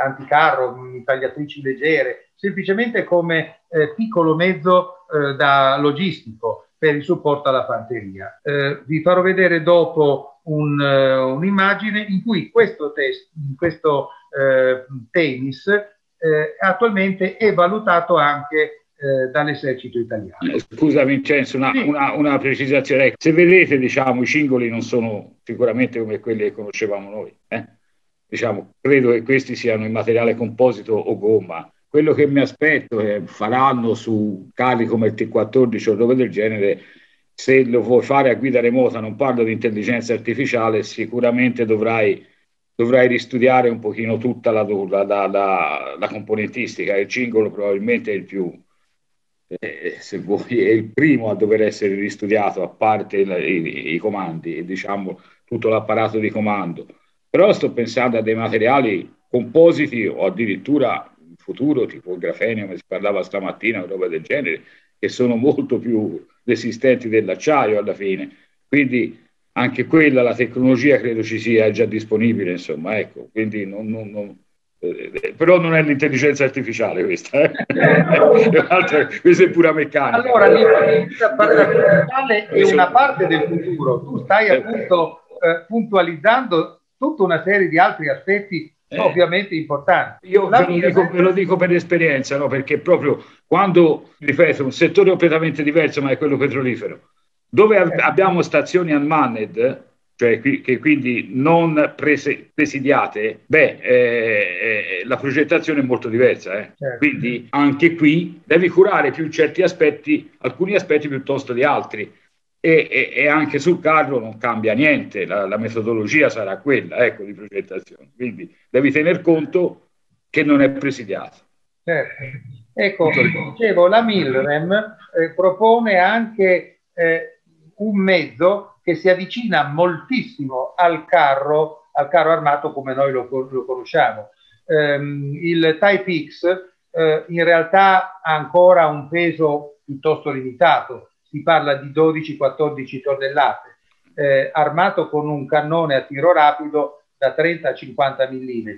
anticarro, tagliatrici leggere, semplicemente come eh, piccolo mezzo eh, da logistico per il supporto alla fanteria. Eh, vi farò vedere dopo un, uh, un'immagine in cui questo, test, questo uh, tennis attualmente è valutato anche dall'esercito italiano.
Scusa Vincenzo, una, sì. una, una, precisazione. Se vedete, diciamo, i cingoli non sono sicuramente come quelli che conoscevamo noi. Eh? diciamo, credo che questi siano in materiale composito o gomma. Quello che mi aspetto è faranno su carri come il T14 o robe del genere, se lo vuoi fare a guida remota, non parlo di intelligenza artificiale, sicuramente dovrai, dovrai ristudiare un pochino tutta la, la, la, la componentistica. Il cingolo probabilmente è il più, eh, se vuoi, è il primo a dover essere ristudiato, a parte i, i comandi e diciamo tutto l'apparato di comando però sto pensando a dei materiali compositi o addirittura in futuro, tipo il grafenio, come si parlava stamattina, o roba del genere, che sono molto più resistenti dell'acciaio alla fine. Quindi anche quella, la tecnologia credo ci sia già disponibile, insomma, ecco, quindi non, non, non però non è l'intelligenza artificiale questa, eh? questa è pura meccanica.
Allora, l'intelligenza artificiale è una parte del futuro, tu stai eh. appunto eh, puntualizzando tutta una serie di altri aspetti eh. ovviamente importanti.
Io ve lo, dico, ve lo, dico, per esperienza, no? perché proprio quando, ripeto, un settore completamente diverso, ma è quello petrolifero, dove eh. abbiamo stazioni unmanned, cioè che quindi non prese, presidiate, beh, eh, eh, la progettazione è molto diversa. Eh. Certo. Quindi anche qui devi curare più certi aspetti, alcuni aspetti piuttosto di altri e, e, e, anche sul carro non cambia niente, la, la, metodologia sarà quella ecco, di progettazione, quindi devi tener conto che non è presidiato.
Certo. Ecco, dicevo, la Milrem eh, propone anche eh, un mezzo che si avvicina moltissimo al carro, al carro armato come noi lo, lo conosciamo. Um, il Type X eh, in realtà ha ancora un peso piuttosto limitato, si parla di 12-14 tonnellate, eh, armato con un cannone a tiro rapido da 30 a 50 mm.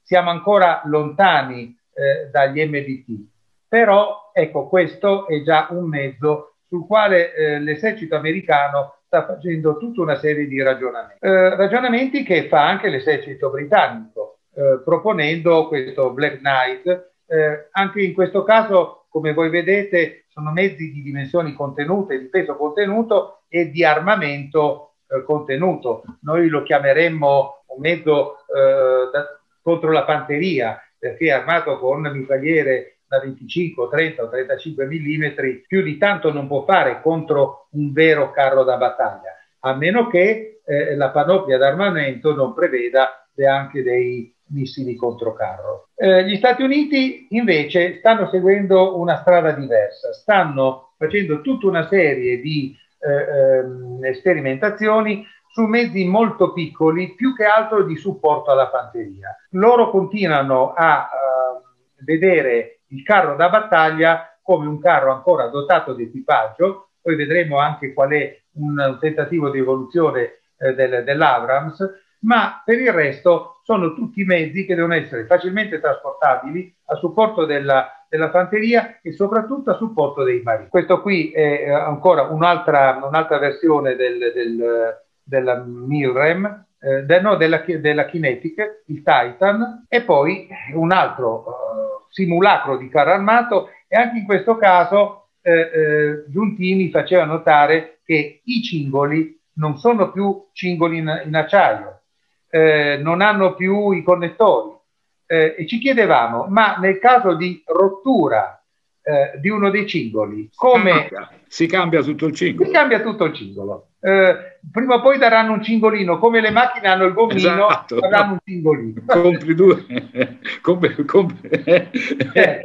Siamo ancora lontani eh, dagli MDT, però ecco questo è già un mezzo sul quale eh, l'esercito americano sta facendo tutta una serie di ragionamenti. Eh, ragionamenti che fa anche l'esercito britannico, eh, proponendo questo Black Knight. Eh, anche in questo caso, come voi vedete, sono mezzi di dimensioni contenute, di peso contenuto e di armamento eh, contenuto. Noi lo chiameremmo un mezzo eh, da, contro la panteria, perché è armato con mitragliere da 25, 30 o 35 mm, più di tanto non può fare contro un vero carro da battaglia, a meno che eh, la panoplia d'armamento non preveda anche dei missili controcarro. Eh, gli Stati Uniti invece stanno seguendo una strada diversa, stanno facendo tutta una serie di eh, ehm, sperimentazioni su mezzi molto piccoli, più che altro di supporto alla fanteria. Loro continuano a uh, vedere il carro da battaglia come un carro ancora dotato di equipaggio, poi vedremo anche qual è un, tentativo di evoluzione eh, del, dell'Abrams, ma per il resto sono tutti mezzi che devono essere facilmente trasportabili a supporto della, della fanteria e soprattutto a supporto dei marini. Questo qui è eh, ancora un'altra, un'altra versione del, del, della Milrem, eh, de, no, della, della Kinetic, il Titan, e poi un altro uh, simulacro di carro armato e anche in questo caso eh, eh, Giuntini faceva notare che i cingoli non sono più cingoli in, in acciaio, eh, non hanno più i connettori. Eh, e ci chiedevamo, ma nel caso di rottura eh, di uno dei cingoli, come...
Si cambia tutto il cingolo.
Si cambia tutto il cingolo eh, prima o poi daranno un cingolino, come le macchine hanno il gommino, esatto. daranno un cingolino.
Compri due. compri, compri.
Eh,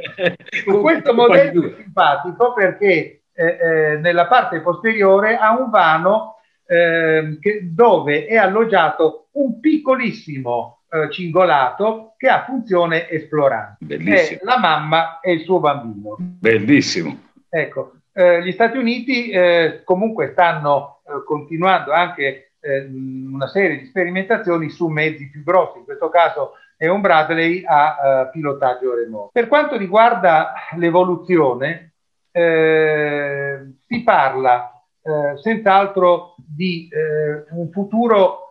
con questo modello è simpatico perché eh, eh, nella parte posteriore ha un vano ehm, che, dove è alloggiato un piccolissimo eh, cingolato che ha funzione esplorante. Bellissimo. È la mamma e il suo bambino.
Bellissimo.
Ecco, eh, gli Stati Uniti eh, comunque stanno eh, continuando anche eh, una serie di sperimentazioni su mezzi più grossi, in questo caso è un Bradley a pilotaggio remoto. Per quanto riguarda l'evoluzione, si parla senz'altro di un futuro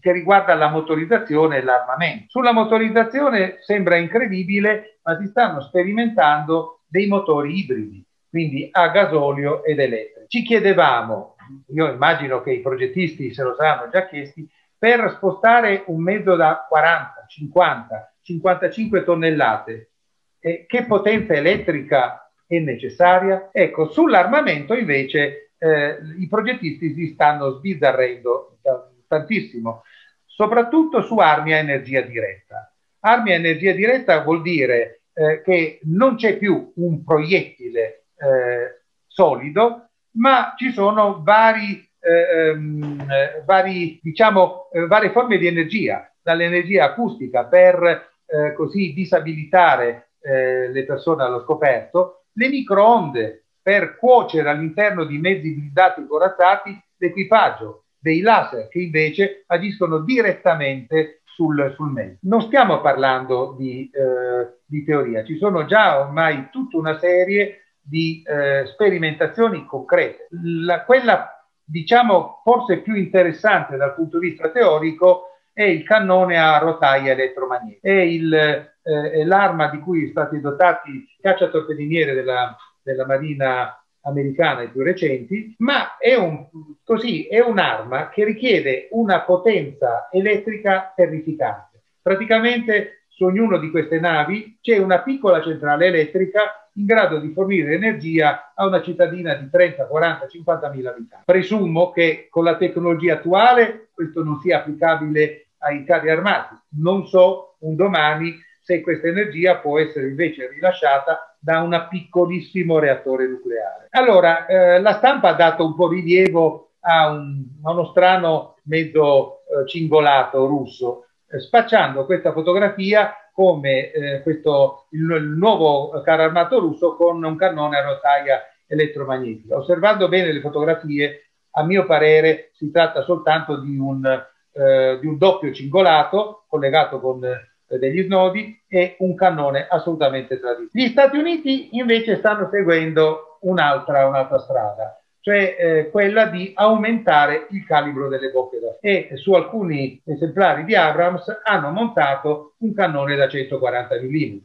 che riguarda la motorizzazione e l'armamento. Sulla motorizzazione sembra incredibile, ma si stanno sperimentando dei motori ibridi quindi a gasolio ed elettrico. Ci chiedevamo, io immagino che i progettisti se lo saranno già chiesti, per spostare un mezzo da 40, 50, 55 tonnellate, eh, che potenza elettrica è necessaria? Ecco, sull'armamento invece eh, i progettisti si stanno sbizzarrendo tantissimo, soprattutto su armi a energia diretta. Armi a energia diretta vuol dire eh, che non c'è più un proiettile eh, solido, ma ci sono vari, eh, ehm, vari, diciamo, eh, varie forme di energia, dall'energia acustica per eh, così disabilitare eh, le persone allo scoperto, le microonde per cuocere all'interno di mezzi blindati corazzati l'equipaggio, dei laser che invece agiscono direttamente sul, sul mezzo. Non stiamo parlando di, eh, di, teoria, ci sono già ormai tutta una serie di eh, sperimentazioni concrete. La, quella, diciamo, forse più interessante dal punto di vista teorico è il cannone a rotaia elettromagnetica. È, il, eh, è l'arma di cui sono stati dotati i cacciatorpediniere della, della Marina americana, i più recenti, ma è, un, così, è un'arma che richiede una potenza elettrica terrificante. Praticamente su ognuno di queste navi c'è una piccola centrale elettrica in grado di fornire energia a una cittadina di 30, 40, 50 mila abitanti. Presumo che con la tecnologia attuale questo non sia applicabile ai carri armati. Non so un domani se questa energia può essere invece rilasciata da un piccolissimo reattore nucleare. Allora, eh, la stampa ha dato un po' rilievo a, un, a uno strano mezzo eh, cingolato russo eh, spacciando questa fotografia come eh, questo, il, il, nuovo carro armato russo con un cannone a rotaia elettromagnetica. Osservando bene le fotografie, a mio parere si tratta soltanto di un, eh, di un doppio cingolato collegato con degli snodi e un cannone assolutamente tradito. Gli Stati Uniti invece stanno seguendo un'altra, un'altra strada cioè eh, quella di aumentare il calibro delle bocche da e su alcuni esemplari di Abrams hanno montato un cannone da 140 mm.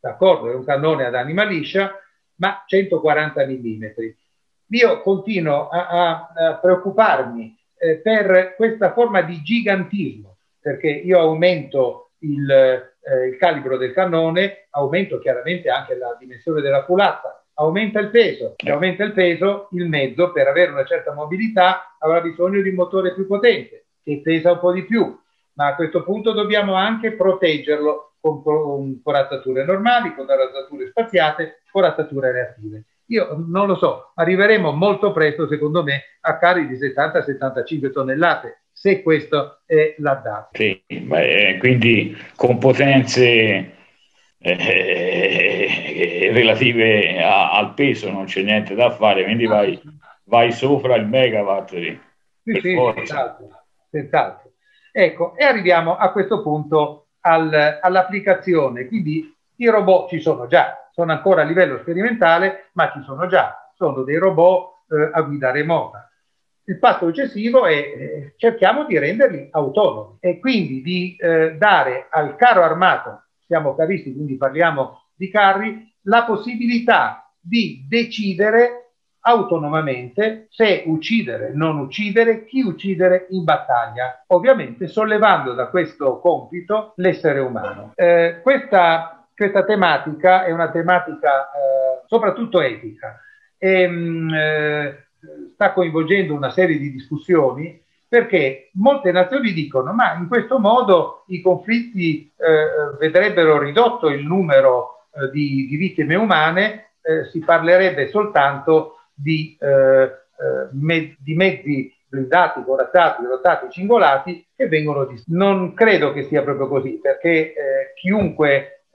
D'accordo, è un cannone ad anima liscia, ma 140 mm. Io continuo a, a, a preoccuparmi eh, per questa forma di gigantismo, perché io aumento il, eh, il calibro del cannone, aumento chiaramente anche la dimensione della culata, aumenta il peso e aumenta il peso, il mezzo per avere una certa mobilità avrà bisogno di un motore più potente che pesa un po' di più, ma a questo punto dobbiamo anche proteggerlo con, con corazzature normali, con corazzature spaziate, corazzature reattive. Io non lo so, arriveremo molto presto, secondo me, a carichi di 70-75 tonnellate, se questo è la data.
Sì, beh, quindi con potenze eh, relative a, al peso non c'è niente da fare, quindi vai, vai sopra il megawatt. Sì,
sì, senz'altro, senz'altro. Ecco, e arriviamo a questo punto al, all'applicazione. Quindi i robot ci sono già, sono ancora a livello sperimentale, ma ci sono già, sono dei robot eh, a guida remota. Il passo successivo è eh, cerchiamo di renderli autonomi e quindi di eh, dare al carro armato siamo caristi, quindi parliamo di carri, la possibilità di decidere autonomamente se uccidere, non uccidere, chi uccidere in battaglia, ovviamente sollevando da questo compito l'essere umano. Eh, questa, questa, tematica è una tematica eh, soprattutto etica e mh, mm, eh, sta coinvolgendo una serie di discussioni perché molte nazioni dicono ma in questo modo i conflitti eh, vedrebbero ridotto il numero eh, di, di, vittime umane, eh, si parlerebbe soltanto di, eh, eh, me, di mezzi blindati, corazzati, rotati, cingolati che vengono distrutti. Non credo che sia proprio così, perché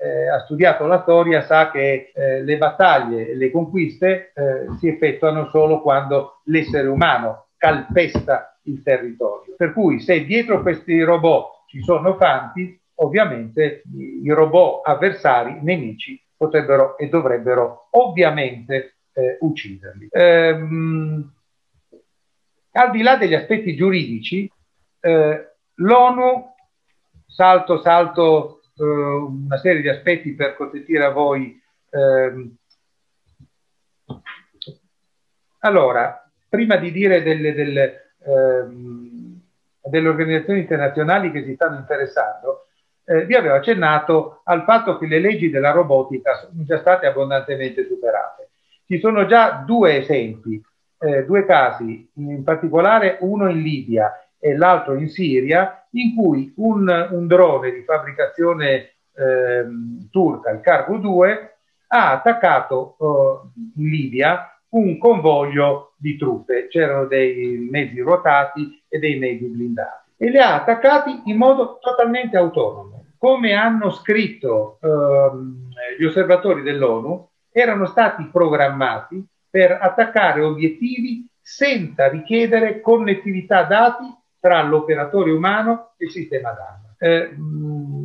eh, ha studiato la storia sa che le battaglie e le conquiste si effettuano solo quando l'essere umano calpesta il territorio. Per cui se dietro questi robot ci sono fanti, ovviamente i robot avversari, nemici, potrebbero e dovrebbero ovviamente eh, ucciderli. Ehm, al di là degli aspetti giuridici, eh, l'ONU, salto, salto eh, una serie di aspetti per consentire a voi. Ehm, allora, prima di dire delle, delle ehm, delle organizzazioni internazionali che si stanno interessando, eh, vi avevo accennato al fatto che le leggi della robotica sono già state abbondantemente superate. Ci sono già due esempi, eh, due casi, in particolare uno in Libia e l'altro in Siria, in cui un, un drone di fabbricazione eh, turca, il Cargo 2, ha attaccato eh, in Libia un convoglio di truppe, c'erano dei mezzi ruotati e dei mezzi blindati e li ha attaccati in modo totalmente autonomo. Come hanno scritto ehm, gli osservatori dell'ONU, erano stati programmati per attaccare obiettivi senza richiedere connettività dati tra l'operatore umano e il sistema d'arma. Eh,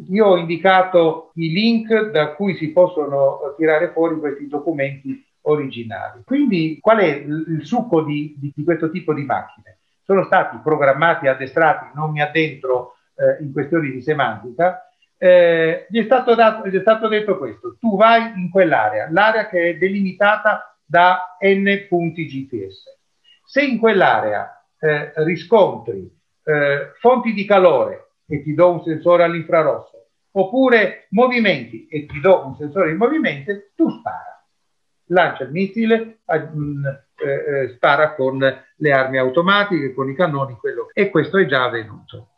io ho indicato i link da cui si possono tirare fuori questi documenti originali. Quindi qual è il succo di, di, di questo tipo di macchine? Sono stati programmati, addestrati, non mi addentro eh, in questioni di semantica, eh, gli, è stato dato, gli è stato detto questo, tu vai in quell'area, l'area che è delimitata da n punti GPS. Se in quell'area eh, riscontri eh, fonti di calore e ti do un sensore all'infrarosso, oppure movimenti e ti do un sensore di movimento, tu spara lancia il missile, eh, eh, spara con le armi automatiche, con i cannoni, quello, e questo è già avvenuto.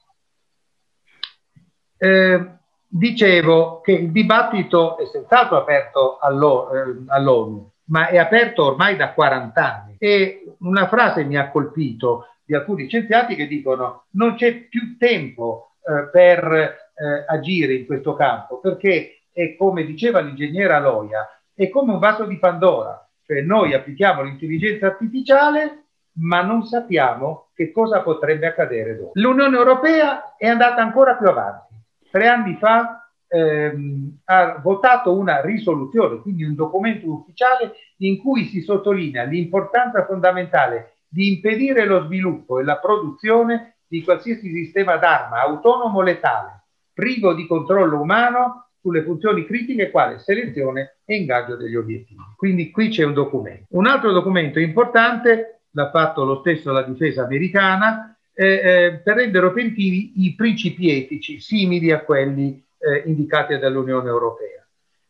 Eh, dicevo che il dibattito è senz'altro aperto eh, all'ONU, ma è aperto ormai da 40 anni e una frase mi ha colpito di alcuni scienziati che dicono non c'è più tempo eh, per eh, agire in questo campo perché è come diceva l'ingegnere Aloia, è come un vaso di Pandora, cioè noi applichiamo l'intelligenza artificiale, ma non sappiamo che cosa potrebbe accadere dopo. L'Unione Europea è andata ancora più avanti. Tre anni fa ehm, ha votato una risoluzione, quindi un documento ufficiale in cui si sottolinea l'importanza fondamentale di impedire lo sviluppo e la produzione di qualsiasi sistema d'arma autonomo letale, privo di controllo umano sulle funzioni critiche quale selezione e ingaggio degli obiettivi. Quindi qui c'è un documento. Un altro documento importante l'ha fatto lo stesso la difesa americana eh, eh, per rendere operativi i principi etici simili a quelli eh, indicati dall'Unione Europea.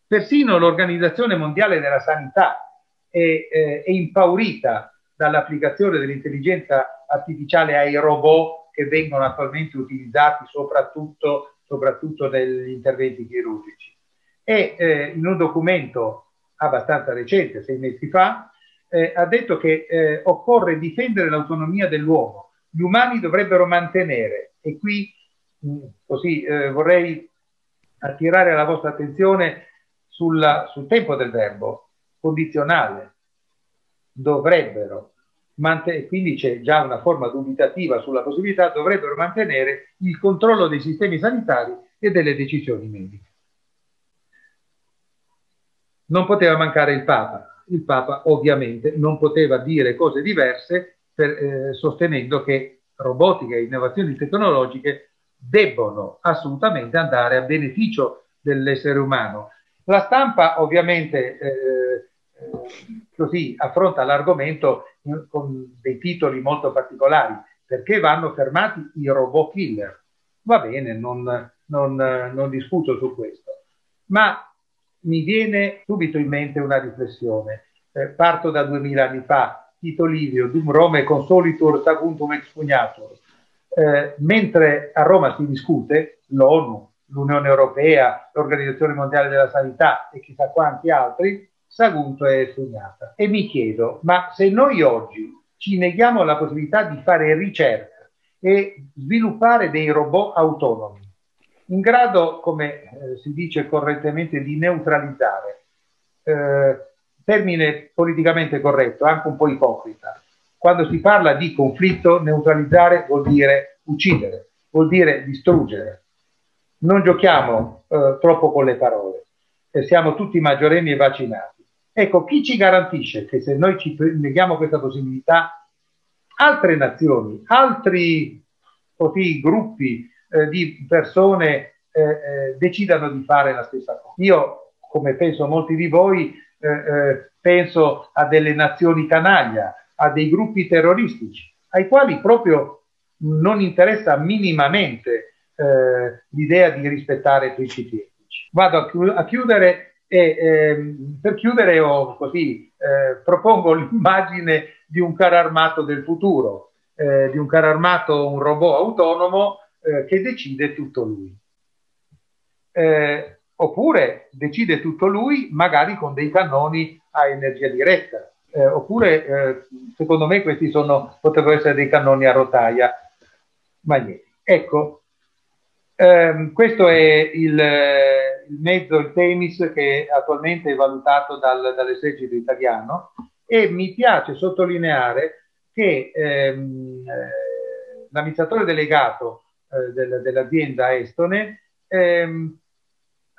Persino l'Organizzazione Mondiale della Sanità è, eh, è impaurita dall'applicazione dell'intelligenza artificiale ai robot che vengono attualmente utilizzati soprattutto soprattutto degli interventi chirurgici. E eh, in un documento abbastanza recente, sei mesi fa, eh, ha detto che eh, occorre difendere l'autonomia dell'uomo. Gli umani dovrebbero mantenere, e qui mh, mm, così eh, vorrei attirare la vostra attenzione sulla, sul tempo del verbo condizionale, dovrebbero manten- quindi c'è già una forma dubitativa sulla possibilità, dovrebbero mantenere il controllo dei sistemi sanitari e delle decisioni mediche. Non poteva mancare il Papa. Il Papa ovviamente non poteva dire cose diverse per, eh, sostenendo che robotica e innovazioni tecnologiche debbono assolutamente andare a beneficio dell'essere umano. La stampa ovviamente eh, così affronta l'argomento con dei titoli molto particolari, perché vanno fermati i robot killer. Va bene, non, non, non discuto su questo, ma mi viene subito in mente una riflessione. Eh, parto da duemila anni fa, Tito Livio, Dum Rome consolitur taguntum expugnatur. Eh, mentre a Roma si discute, l'ONU, l'Unione Europea, l'Organizzazione Mondiale della Sanità e chissà quanti altri Sagunto è sognata. E mi chiedo, ma se noi oggi ci neghiamo la possibilità di fare ricerca e sviluppare dei robot autonomi, in grado, come eh, si dice correntemente, di neutralizzare, eh, termine politicamente corretto, anche un po' ipocrita, quando si parla di conflitto, neutralizzare vuol dire uccidere, vuol dire distruggere. Non giochiamo eh, troppo con le parole, siamo tutti maggiorenni e vaccinati. Ecco, chi ci garantisce che se noi ci neghiamo questa possibilità, altre nazioni, altri così, gruppi eh, di persone eh, eh, decidano di fare la stessa cosa? Io, come penso molti di voi, eh, eh, penso a delle nazioni canaglia, a dei gruppi terroristici, ai quali proprio non interessa minimamente eh, l'idea di rispettare i principi etici. Vado a, chiudere e ehm, per chiudere, ho così, eh, propongo l'immagine di un carro armato del futuro, eh, di un carro armato, un robot autonomo eh, che decide tutto lui. Eh, oppure decide tutto lui, magari con dei cannoni a energia diretta. Eh, oppure, eh, secondo me, questi sono, potrebbero essere dei cannoni a rotaia magnetici. Ecco, ehm, questo è il il mezzo, il Temis, che attualmente è valutato dal, dall'esercito italiano. E mi piace sottolineare che ehm, eh, l'amministratore delegato eh, del, dell'azienda estone ehm,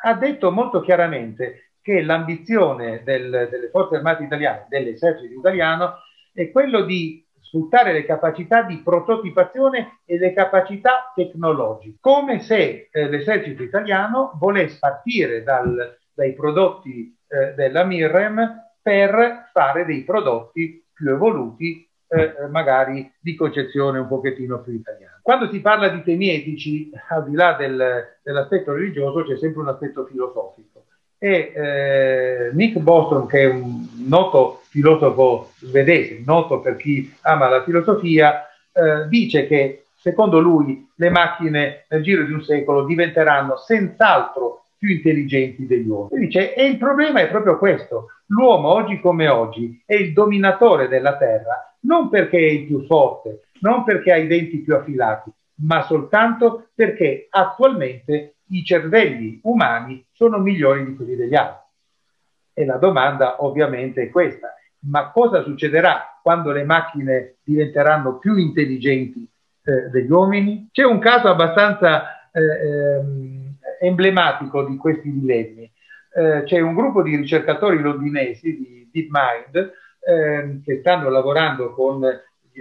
ha detto molto chiaramente che l'ambizione del, delle forze armate italiane, dell'esercito italiano, è quello di sfruttare le capacità di prototipazione e le capacità tecnologiche, come se eh, l'esercito italiano volesse partire dal, dai prodotti eh, della Mirrem per fare dei prodotti più evoluti, eh, magari di concezione un pochettino più italiana. Quando si parla di temi etici, al di là del, dell'aspetto religioso, c'è sempre un aspetto filosofico. E eh, Nick Boston, che è un noto filosofo svedese, noto per chi ama la filosofia, eh, dice che secondo lui le macchine nel giro di un secolo diventeranno senz'altro più intelligenti degli uomini. E dice, e il problema è proprio questo. L'uomo oggi come oggi è il dominatore della Terra, non perché è il più forte, non perché ha i denti più affilati, ma soltanto perché attualmente i cervelli umani sono migliori di quelli degli altri. E la domanda ovviamente è questa. Ma cosa succederà quando le macchine diventeranno più intelligenti eh, degli uomini? C'è un caso abbastanza eh, ehm, emblematico di questi dilemmi. Eh, c'è un gruppo di ricercatori londinesi di DeepMind ehm, che stanno lavorando con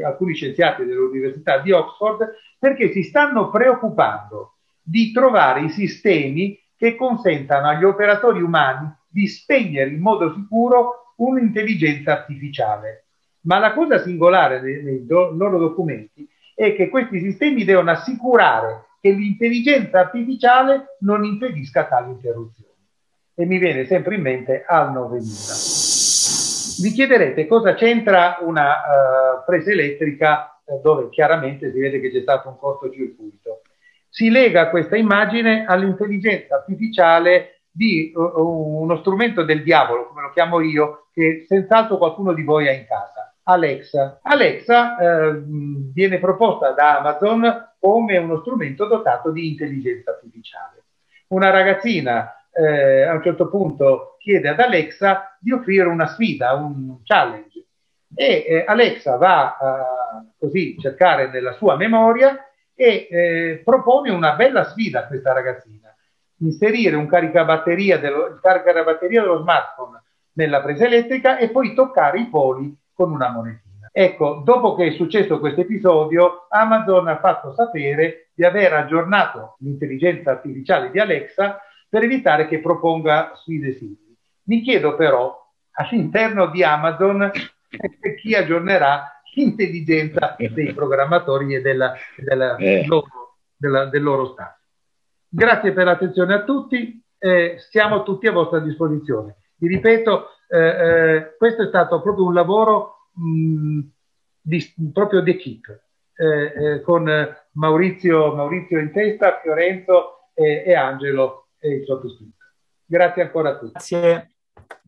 alcuni scienziati dell'Università di Oxford perché si stanno preoccupando di trovare i sistemi che consentano agli operatori umani di spegnere in modo sicuro un'intelligenza artificiale. Ma la cosa singolare nei do, loro documenti è che questi sistemi devono assicurare che l'intelligenza artificiale non impedisca tali interruzioni. E mi viene sempre in mente Al 9000. Vi chiederete cosa c'entra una uh, presa elettrica uh, dove chiaramente si vede che c'è stato un cortocircuito. Si lega questa immagine all'intelligenza artificiale di uh, uno strumento del diavolo, come lo chiamo io, che senz'altro qualcuno di voi ha in casa. Alexa. Alexa eh, viene proposta da Amazon come uno strumento dotato di intelligenza artificiale. Una ragazzina eh, a un certo punto chiede ad Alexa di offrire una sfida, un challenge e eh, Alexa va a così cercare nella sua memoria e eh, propone una bella sfida a questa ragazzina. Inserire un caricabatteria dello, il caricabatteria dello smartphone nella presa elettrica e poi toccare i poli con una monetina. Ecco, dopo che è successo questo episodio, Amazon ha fatto sapere di aver aggiornato l'intelligenza artificiale di Alexa per evitare che proponga sfide simili. Mi chiedo però all'interno di Amazon chi aggiornerà l'intelligenza dei programmatori e della, della, eh. loro, della, del loro staff. Grazie per l'attenzione a tutti, eh, siamo tutti a vostra disposizione. Vi ripeto, eh, eh questo è stato proprio un lavoro mh, di, proprio d'equipe, eh, eh, con Maurizio, Maurizio in testa, Fiorenzo e Angelo e il sottoscritto. Grazie ancora a tutti.
Grazie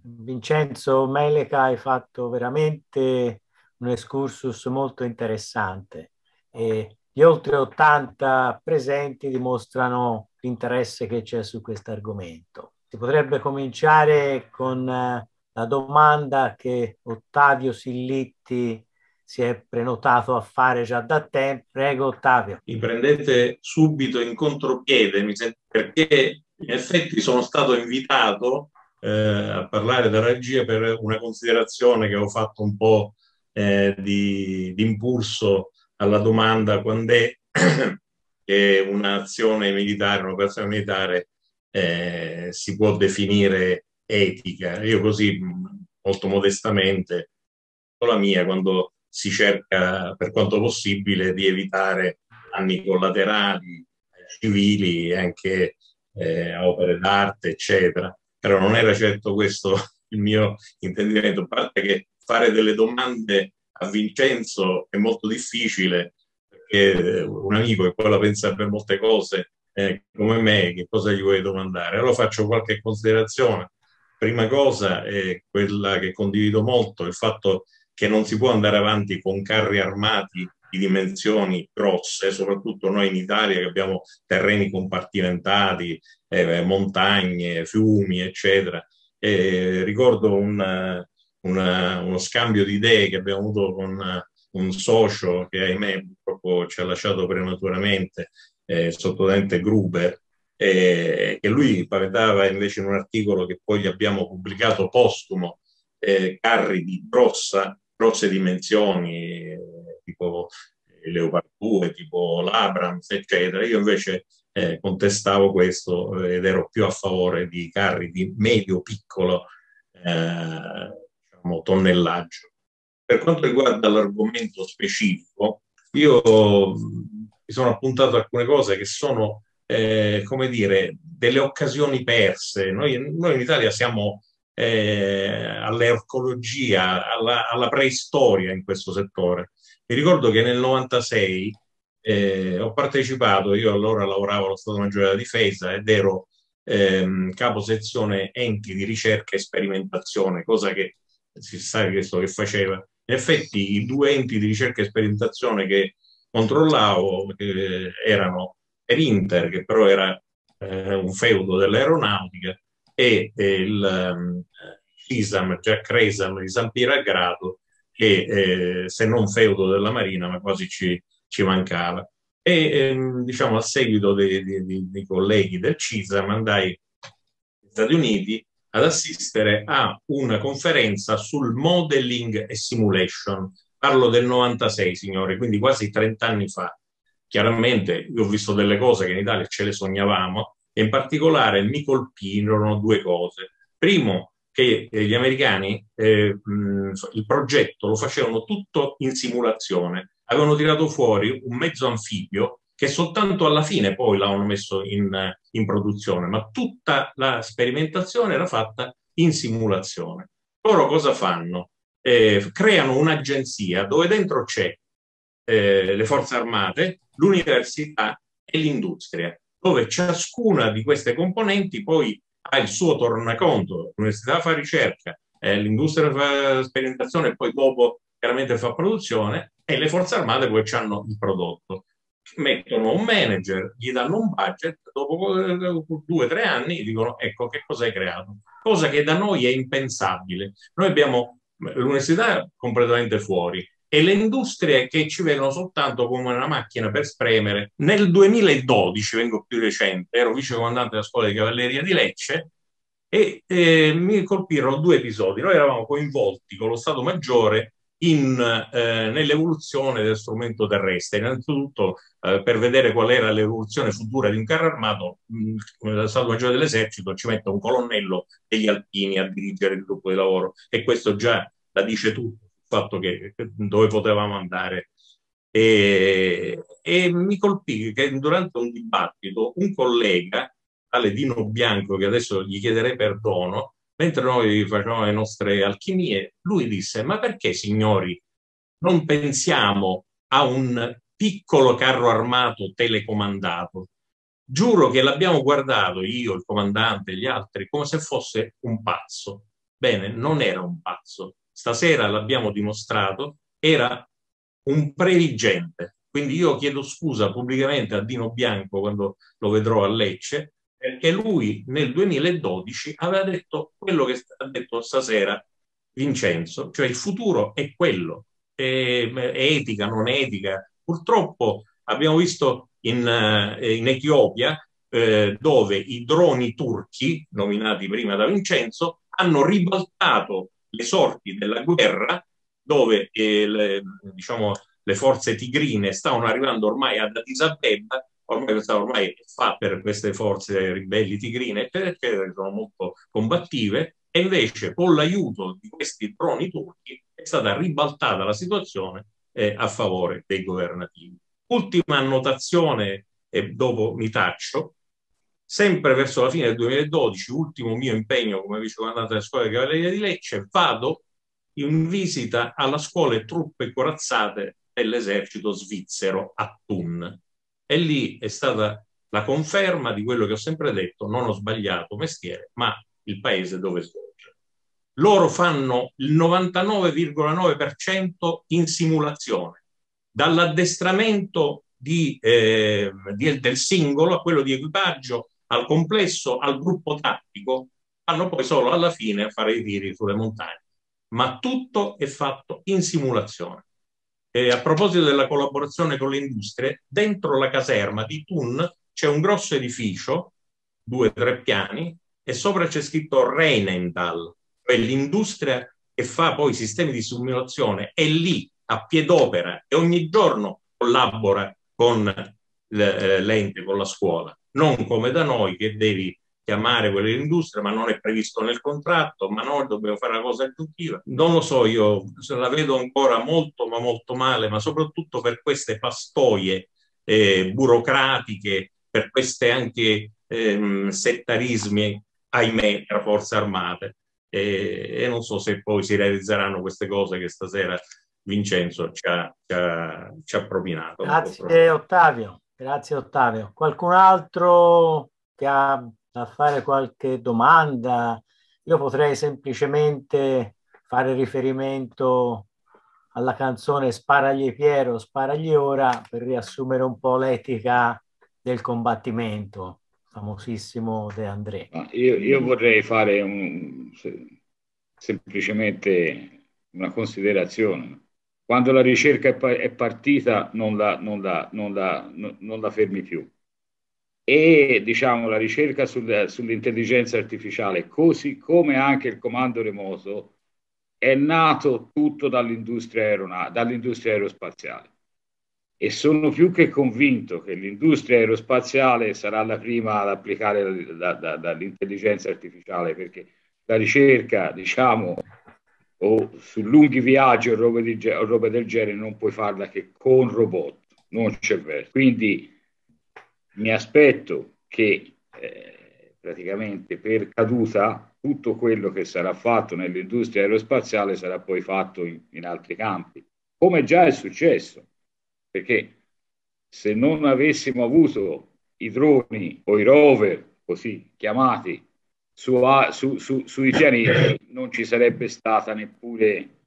Vincenzo Meleca, hai fatto veramente un excursus molto interessante e gli oltre 80 presenti dimostrano l'interesse che c'è su questo argomento. Si potrebbe cominciare con eh, la domanda che Ottavio Sillitti si è prenotato a fare già da tempo. Prego Ottavio.
Mi prendete subito in contropiede perché in effetti sono stato invitato eh, a parlare della regia per una considerazione che ho fatto un po' eh, di, impulso alla domanda quando è che un'azione militare, un'operazione militare eh, si può definire etica. Io così molto modestamente, la mia, quando si cerca per quanto possibile di evitare danni collaterali civili anche eh, opere d'arte, eccetera. Però non era certo questo il mio intendimento, a parte che fare delle domande a Vincenzo è molto difficile, perché un amico che poi la pensa per molte cose, eh, come me, che cosa gli vuoi domandare? Allora faccio qualche considerazione. Prima cosa è quella che condivido molto, il fatto che non si può andare avanti con carri armati di dimensioni grosse, soprattutto noi in Italia che abbiamo terreni compartimentati, eh, montagne, fiumi, eccetera. E ricordo un, una, uno scambio di idee che abbiamo avuto con un socio che ahimè purtroppo ci ha lasciato prematuramente, eh, il sottotendente Gruber, eh, che lui paventava invece in un articolo che poi abbiamo pubblicato postumo, eh, carri di grossa, grosse dimensioni, tipo Leopard 2, tipo l'Abrams, eccetera. Io invece eh, contestavo questo ed ero più a favore di carri di medio-piccolo eh, diciamo, tonnellaggio. Per quanto riguarda l'argomento specifico, io mi sono appuntato alcune cose che sono, eh, come dire, delle occasioni perse. Noi, noi in Italia siamo eh, all'archeologia, alla, alla, preistoria in questo settore. Mi ricordo che nel 96 eh, ho partecipato, io allora lavoravo allo Stato Maggiore della Difesa ed ero ehm, capo sezione enti di ricerca e sperimentazione, cosa che si sa questo che faceva. In effetti i due enti di ricerca e sperimentazione che controllavo eh, erano Perinter, che però era eh, un feudo dell'aeronautica, e, e il, Cisam, Jack Resam di San Piero a Grado, che eh, se non feudo della Marina, ma quasi ci, ci mancava. E ehm, diciamo a seguito dei, dei, dei colleghi del CISAM andai negli Stati Uniti ad assistere a una conferenza sul modeling e simulation. Parlo del 96, signori, quindi quasi 30 anni fa. Chiaramente io ho visto delle cose che in Italia ce le sognavamo e in particolare mi colpirono due cose. Primo, che gli americani eh, il progetto lo facevano tutto in simulazione. Avevano tirato fuori un mezzo anfibio che soltanto alla fine poi l'hanno messo in, in produzione, ma tutta la sperimentazione era fatta in simulazione. Loro cosa fanno? Eh, creano un'agenzia dove dentro c'è eh, le forze armate, l'università e l'industria, dove ciascuna di queste componenti poi ha il suo tornaconto, l'università fa ricerca, eh, l'industria fa sperimentazione e poi dopo chiaramente fa produzione e le forze armate poi hanno il prodotto. Mettono un manager, gli danno un budget, dopo due o tre anni dicono ecco che cosa hai creato. Cosa che da noi è impensabile. Noi abbiamo l'università completamente fuori, e le industrie che ci vedono soltanto come una macchina per spremere. Nel 2012, vengo più recente, ero vice comandante della scuola di cavalleria di Lecce e eh, mi colpirono due episodi. Noi eravamo coinvolti con lo Stato Maggiore in, eh, nell'evoluzione del strumento terrestre. Innanzitutto eh, per vedere qual era l'evoluzione futura di un carro armato, lo Stato Maggiore dell'Esercito ci mette un colonnello degli alpini a dirigere il gruppo di lavoro e questo già la dice tutto fatto che dove potevamo andare. E, e mi colpì che durante un dibattito un collega, tale Bianco, che adesso gli chiederei perdono, mentre noi facevamo le nostre alchimie, lui disse: Ma perché, signori, non pensiamo a un piccolo carro armato telecomandato? Giuro che l'abbiamo guardato io, il comandante gli altri, come se fosse un pazzo. Bene, non era un pazzo, stasera l'abbiamo dimostrato, era un previgente. Quindi io chiedo scusa pubblicamente a Dino Bianco quando lo vedrò a Lecce, perché lui nel 2012 aveva detto quello che ha detto stasera Vincenzo, cioè il futuro è quello, è, etica, non etica. Purtroppo abbiamo visto in, eh, in Etiopia eh, dove i droni turchi, nominati prima da Vincenzo, hanno ribaltato le sorti della guerra dove eh, le, diciamo, le forze tigrine stavano arrivando ormai ad Addis Abeba, ormai, ormai fa per queste forze ribelli tigrine, eccetera, sono molto combattive, e invece con l'aiuto di questi droni turchi è stata ribaltata la situazione eh, a favore dei governativi. Ultima annotazione, e dopo mi taccio, sempre verso la fine del 2012, ultimo mio impegno come vice comandante della scuola di cavalleria di Lecce, vado in visita alla scuola e truppe corazzate dell'esercito svizzero a Thun. E lì è stata la conferma di quello che ho sempre detto, non ho sbagliato mestiere, ma il paese dove svolge. Loro fanno il 99,9% in simulazione, dall'addestramento di, eh, di, del singolo a quello di equipaggio al complesso, al gruppo tattico, vanno poi solo alla fine a fare i tiri sulle montagne. Ma tutto è fatto in simulazione. E a proposito della collaborazione con le industrie, dentro la caserma di Thun c'è un grosso edificio, due o tre piani, e sopra c'è scritto Reinenthal, cioè l'industria che fa poi sistemi di simulazione è lì a piedopera e ogni giorno collabora con eh, l'ente, con la scuola. Non come da noi che devi chiamare quell'industria, ma non è previsto nel contratto, ma noi dobbiamo fare una cosa aggiuntiva. Non lo so, io la vedo ancora molto, ma molto male, ma soprattutto per queste pastoie eh, burocratiche, per queste anche ehm, settarismi, ahimè, tra forze armate. E, e, non so se poi si realizzeranno queste cose che stasera Vincenzo ci ha, ci ha, ci ha propinato.
Grazie Ottavio. Grazie Ottavio. Qualcun altro che ha da fare qualche domanda? Io potrei semplicemente fare riferimento alla canzone Sparagli Piero, sparagli ora per riassumere un po' l'etica del combattimento, famosissimo De André.
Io, io vorrei fare un, semplicemente una considerazione. Quando la ricerca è partita non la, non la, non la, non la fermi più. E diciamo la ricerca sul, sull'intelligenza artificiale, così come anche il comando remoto, è nato tutto dall'industria, aerona- dall'industria aerospaziale. E sono più che convinto che l'industria aerospaziale sarà la prima ad applicare la, la, la, l'intelligenza artificiale, perché la ricerca, diciamo, o su lunghi viaggi o robe, di, o robe del genere non puoi farla che con robot, non cervello. Quindi mi aspetto che eh, praticamente per caduta tutto quello che sarà fatto nell'industria aerospaziale sarà poi fatto in, in altri campi, come già è successo, perché se non avessimo avuto i droni o i rover, così chiamati, su, su, su, sui pianeti non ci sarebbe stata neppure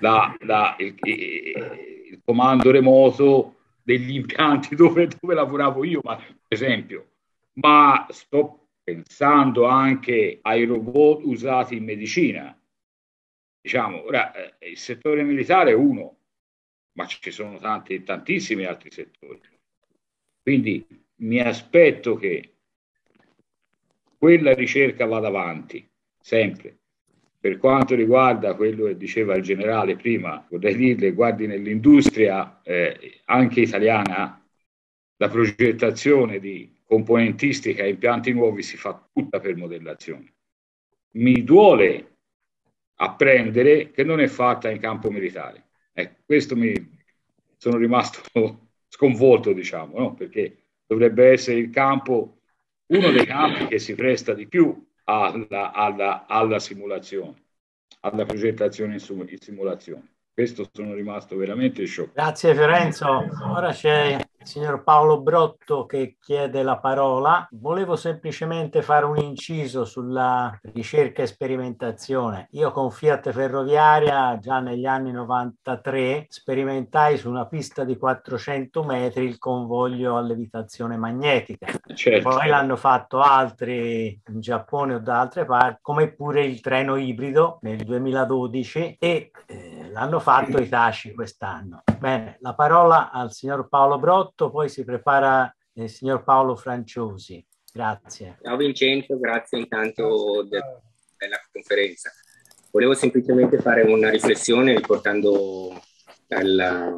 la, la, il, il, comando remoto degli impianti dove, dove lavoravo io, ma, per esempio. Ma sto pensando anche ai robot usati in medicina. Diciamo, ora, eh, il settore militare è uno, ma ci sono tanti, tantissimi altri settori. Quindi mi aspetto che quella ricerca vada avanti, sempre. Per quanto riguarda quello che diceva il generale prima, vorrei dirle, guardi nell'industria eh, anche italiana, la progettazione di componentistica e impianti nuovi si fa tutta per modellazione. Mi duole apprendere che non è fatta in campo militare. Ecco, questo mi sono rimasto sconvolto, diciamo, no? perché dovrebbe essere il campo uno dei campi che si presta di più alla, alla, alla simulazione, alla progettazione in, simulazione. Questo sono rimasto veramente scioccato.
Grazie Fiorenzo. Ora c'è signor Paolo Brotto che chiede la parola. Volevo semplicemente fare un inciso sulla ricerca e sperimentazione. Io con Fiat Ferroviaria già negli anni 93 sperimentai su una pista di 400 metri il convoglio a levitazione magnetica. Certo. Poi l'hanno fatto altri in Giappone o da altre parti, come pure il treno ibrido nel 2012 e eh, l'hanno fatto i Taci quest'anno. Bene, la parola al signor Paolo Brotto, poi si prepara il signor Paolo Franciosi. Grazie.
Ciao Vincenzo, grazie intanto della conferenza. Volevo semplicemente fare una riflessione riportando alla,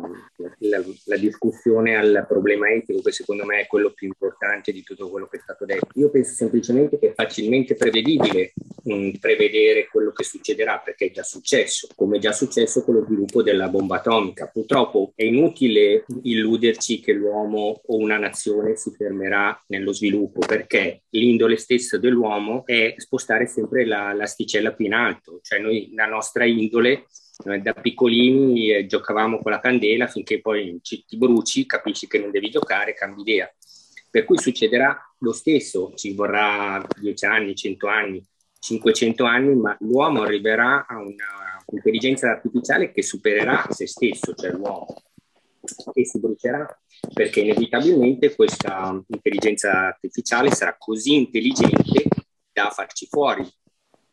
la, la, discussione al problema etico, che secondo me è quello più importante di tutto quello che è stato detto. Io penso semplicemente che è facilmente prevedibile mh, mm, prevedere quello che succederà, perché è già successo, come è già successo con lo sviluppo della bomba atomica. Purtroppo è inutile illuderci che l'uomo o una nazione si fermerà nello sviluppo, perché l'indole stessa dell'uomo è spostare sempre la, l'asticella più in alto, cioè noi la nostra indole da piccolini eh, giocavamo con la candela finché poi ci, ti bruci, capisci che non devi giocare, cambi idea. Per cui succederà lo stesso, ci vorrà 10 anni, 100 anni, 500 anni, ma l'uomo arriverà a un'intelligenza artificiale che supererà se stesso, cioè l'uomo, e si brucerà perché inevitabilmente questa intelligenza artificiale sarà così intelligente da farci fuori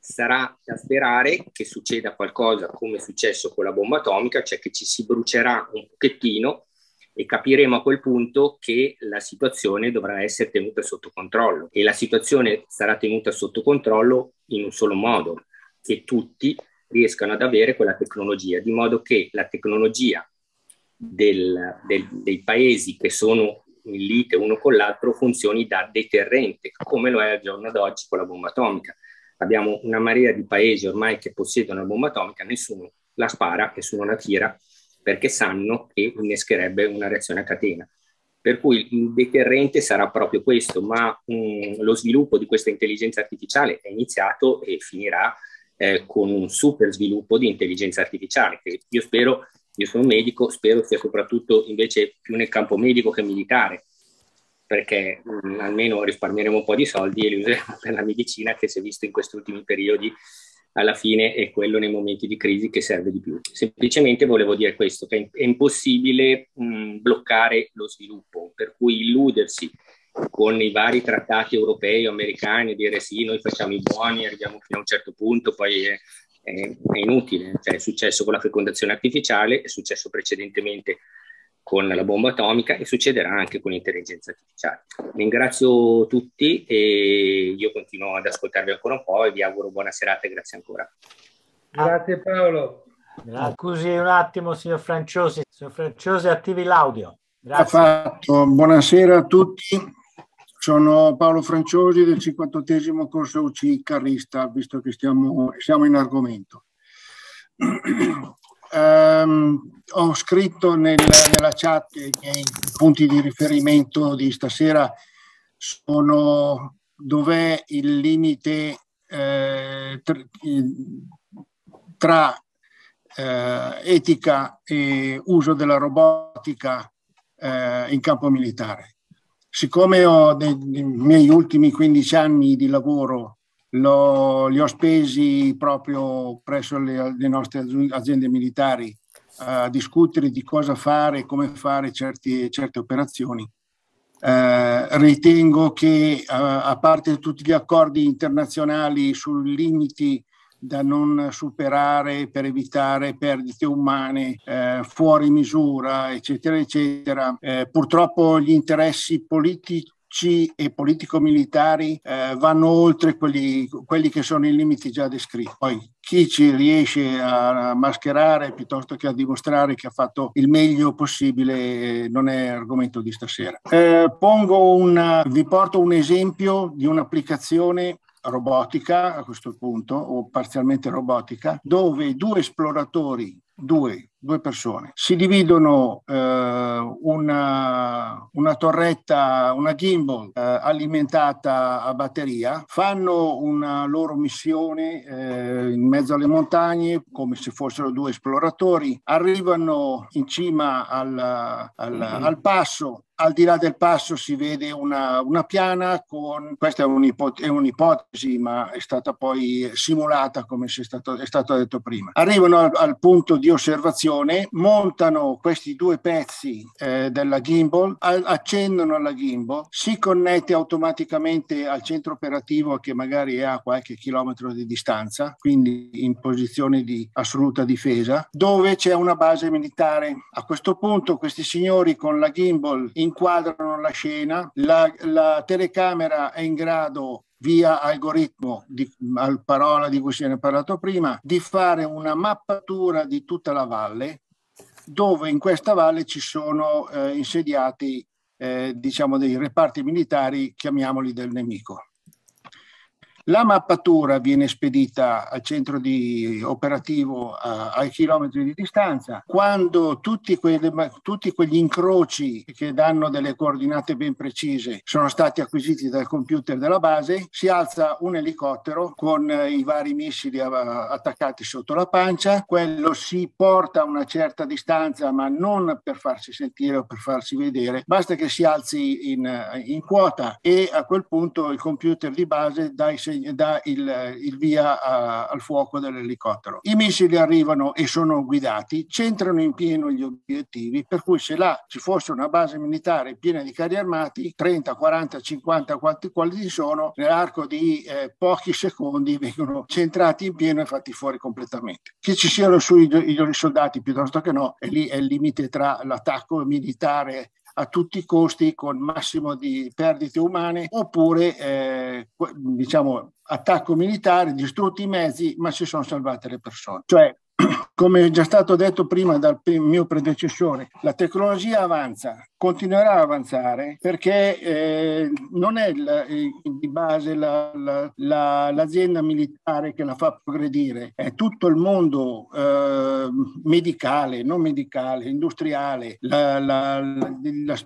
sarà da sperare che succeda qualcosa come è successo con la bomba atomica, cioè che ci si brucerà un pochettino e capiremo a quel punto che la situazione dovrà essere tenuta sotto controllo. E la situazione sarà tenuta sotto controllo in un solo modo, che tutti riescano ad avere quella tecnologia, di modo che la tecnologia del, del, dei paesi che sono in lite uno con l'altro funzioni da deterrente, come lo è al giorno d'oggi con la bomba atomica abbiamo una marea di paesi ormai che possiedono la bomba atomica, nessuno la spara, nessuno la tira, perché sanno che innescherebbe una reazione a catena. Per cui il deterrente sarà proprio questo, ma mh, mm, lo sviluppo di questa intelligenza artificiale è iniziato e finirà eh, con un super sviluppo di intelligenza artificiale, che io spero, io sono medico, spero sia soprattutto invece più nel campo medico che militare, perché mh, mm, almeno risparmieremo un po' di soldi e li useremo per la medicina che si è visto in questi ultimi periodi alla fine è quello nei momenti di crisi che serve di più. Semplicemente volevo dire questo, che è impossibile mh, mm, bloccare lo sviluppo, per cui illudersi con i vari trattati europei o americani, dire sì, noi facciamo i buoni, arriviamo fino a un certo punto, poi eh, è, è inutile, cioè, è successo con la fecondazione artificiale, è successo precedentemente con la bomba atomica e succederà anche con l'intelligenza artificiale. Ringrazio tutti e io continuo ad ascoltarvi ancora un po' e vi auguro buona serata e grazie ancora.
Grazie Paolo.
Scusi un attimo, signor Franciosi. Signor Franciosi, attivi l'audio.
Grazie. Fatto. Buonasera a tutti. Sono Paolo Franciosi del 58 corso UC Carrista, visto che stiamo, siamo in argomento. Um, ho scritto nel, nella chat i miei punti di riferimento di stasera sono dov'è il limite eh, tra eh, etica e uso della robotica eh, in campo militare. Siccome ho nei miei ultimi 15 anni di lavoro lo, li ho spesi proprio presso le, le nostre aziende militari a discutere di cosa fare e come fare certi, certe operazioni. Eh, ritengo che a, a parte tutti gli accordi internazionali sui limiti da non superare per evitare perdite umane eh, fuori misura, eccetera, eccetera. Eh, purtroppo gli interessi politici e politico-militari eh, vanno oltre quelli, quelli, che sono i limiti già descritti. Poi chi ci riesce a mascherare piuttosto che a dimostrare che ha fatto il meglio possibile non è argomento di stasera. Eh, una, vi porto un esempio di un'applicazione robotica a questo punto, o parzialmente robotica, dove due esploratori, due, due persone, si dividono eh, una, una, torretta, una gimbal eh, alimentata a batteria, fanno una loro missione eh, in mezzo alle montagne come se fossero due esploratori, arrivano in cima al, al, al passo. Al di là del passo si vede una, una piana con, questa è, un'ipotesi, è, un'ipotesi, ma è stata poi simulata come è stato, è stato detto prima. Arrivano al, al, punto di osservazione, montano questi due pezzi eh, della gimbal, accendono la gimbal, si connette automaticamente al centro operativo che magari è a qualche chilometro di distanza, quindi in posizione di assoluta difesa, dove c'è una base militare. A questo punto questi signori con la gimbal in inquadrano la scena, la, la telecamera è in grado via algoritmo, di, al parola di cui si è parlato prima, di fare una mappatura di tutta la valle, dove in questa valle ci sono eh, insediati eh, diciamo dei reparti militari, chiamiamoli del nemico. La mappatura viene spedita al centro di operativo a, ai chilometri di distanza. Quando tutti, quelle, tutti, quegli incroci che danno delle coordinate ben precise sono stati acquisiti dal computer della base, si alza un elicottero con i vari missili attaccati sotto la pancia. Quello si porta a una certa distanza, ma non per farsi sentire o per farsi vedere, basta che si alzi in, in quota e a quel punto il computer di base dà i segnali dà il, il via a, al fuoco dell'elicottero. I missili arrivano e sono guidati, centrano in pieno gli obiettivi, per cui se là ci fosse una base militare piena di carri armati, 30, 40, 50, quanti, quali sono, nell'arco di eh, pochi secondi vengono centrati in pieno e fatti fuori completamente. Che ci siano sui i soldati piuttosto che no, è lì è il limite tra l'attacco militare a tutti i costi con massimo di perdite umane oppure eh, diciamo attacco militare, distrutti i mezzi ma si sono salvate le persone. Cioè come è già stato detto prima dal mio predecessore, la tecnologia avanza, continuerà a avanzare perché eh, non è la, di base la, la, l'azienda militare che la fa progredire, è tutto il mondo eh, medicale, non medicale, industriale,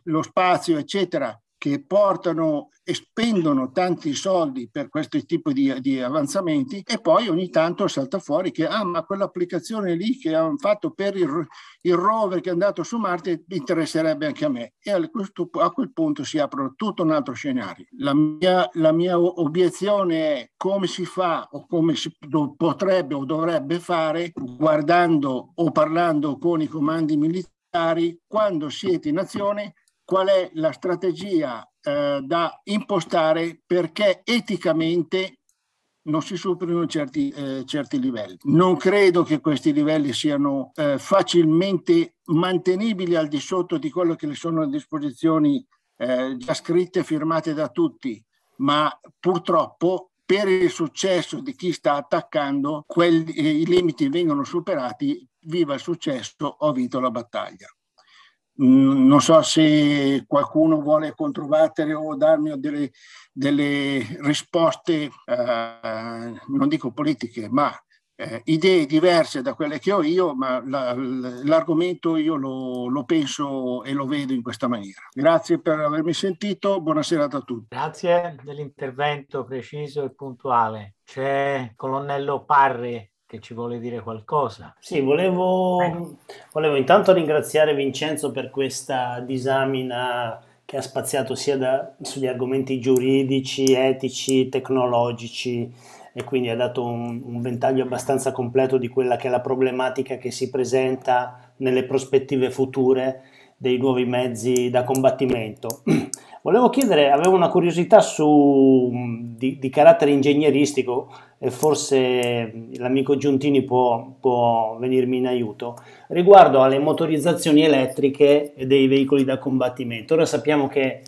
lo spazio, eccetera, che portano e spendono tanti soldi per questo tipo di, di, avanzamenti e poi ogni tanto salta fuori che ah ma quell'applicazione lì che hanno fatto per il, il rover che è andato su Marte interesserebbe anche a me e a, questo, a quel punto si apre tutto un altro scenario. La mia, la mia obiezione è come si fa o come si potrebbe o dovrebbe fare guardando o parlando con i comandi militari quando siete in azione qual è la strategia eh, da impostare perché eticamente non si superino certi, eh, certi livelli. Non credo che questi livelli siano eh, facilmente mantenibili al di sotto di quello che sono le disposizioni eh, già scritte e firmate da tutti, ma purtroppo per il successo di chi sta attaccando quelli, i limiti vengono superati, viva il successo, ho vinto la battaglia. Non so se qualcuno vuole controbattere o darmi delle, delle risposte, eh, non dico politiche, ma eh, idee diverse da quelle che ho io, ma la, l'argomento io lo, lo, penso e lo vedo in questa maniera. Grazie per avermi sentito, buonasera a tutti.
Grazie dell'intervento preciso e puntuale. C'è colonnello Parri che ci vuole dire qualcosa.
Sì, volevo, volevo intanto ringraziare Vincenzo per questa disamina che ha spaziato sia da, sugli argomenti giuridici, etici, tecnologici e quindi ha dato un, un, ventaglio abbastanza completo di quella che è la problematica che si presenta nelle prospettive future dei nuovi mezzi da combattimento. Volevo chiedere, avevo una curiosità su, di, di carattere ingegneristico e forse l'amico Giuntini può, può, venirmi in aiuto, riguardo alle motorizzazioni elettriche dei veicoli da combattimento. Ora sappiamo che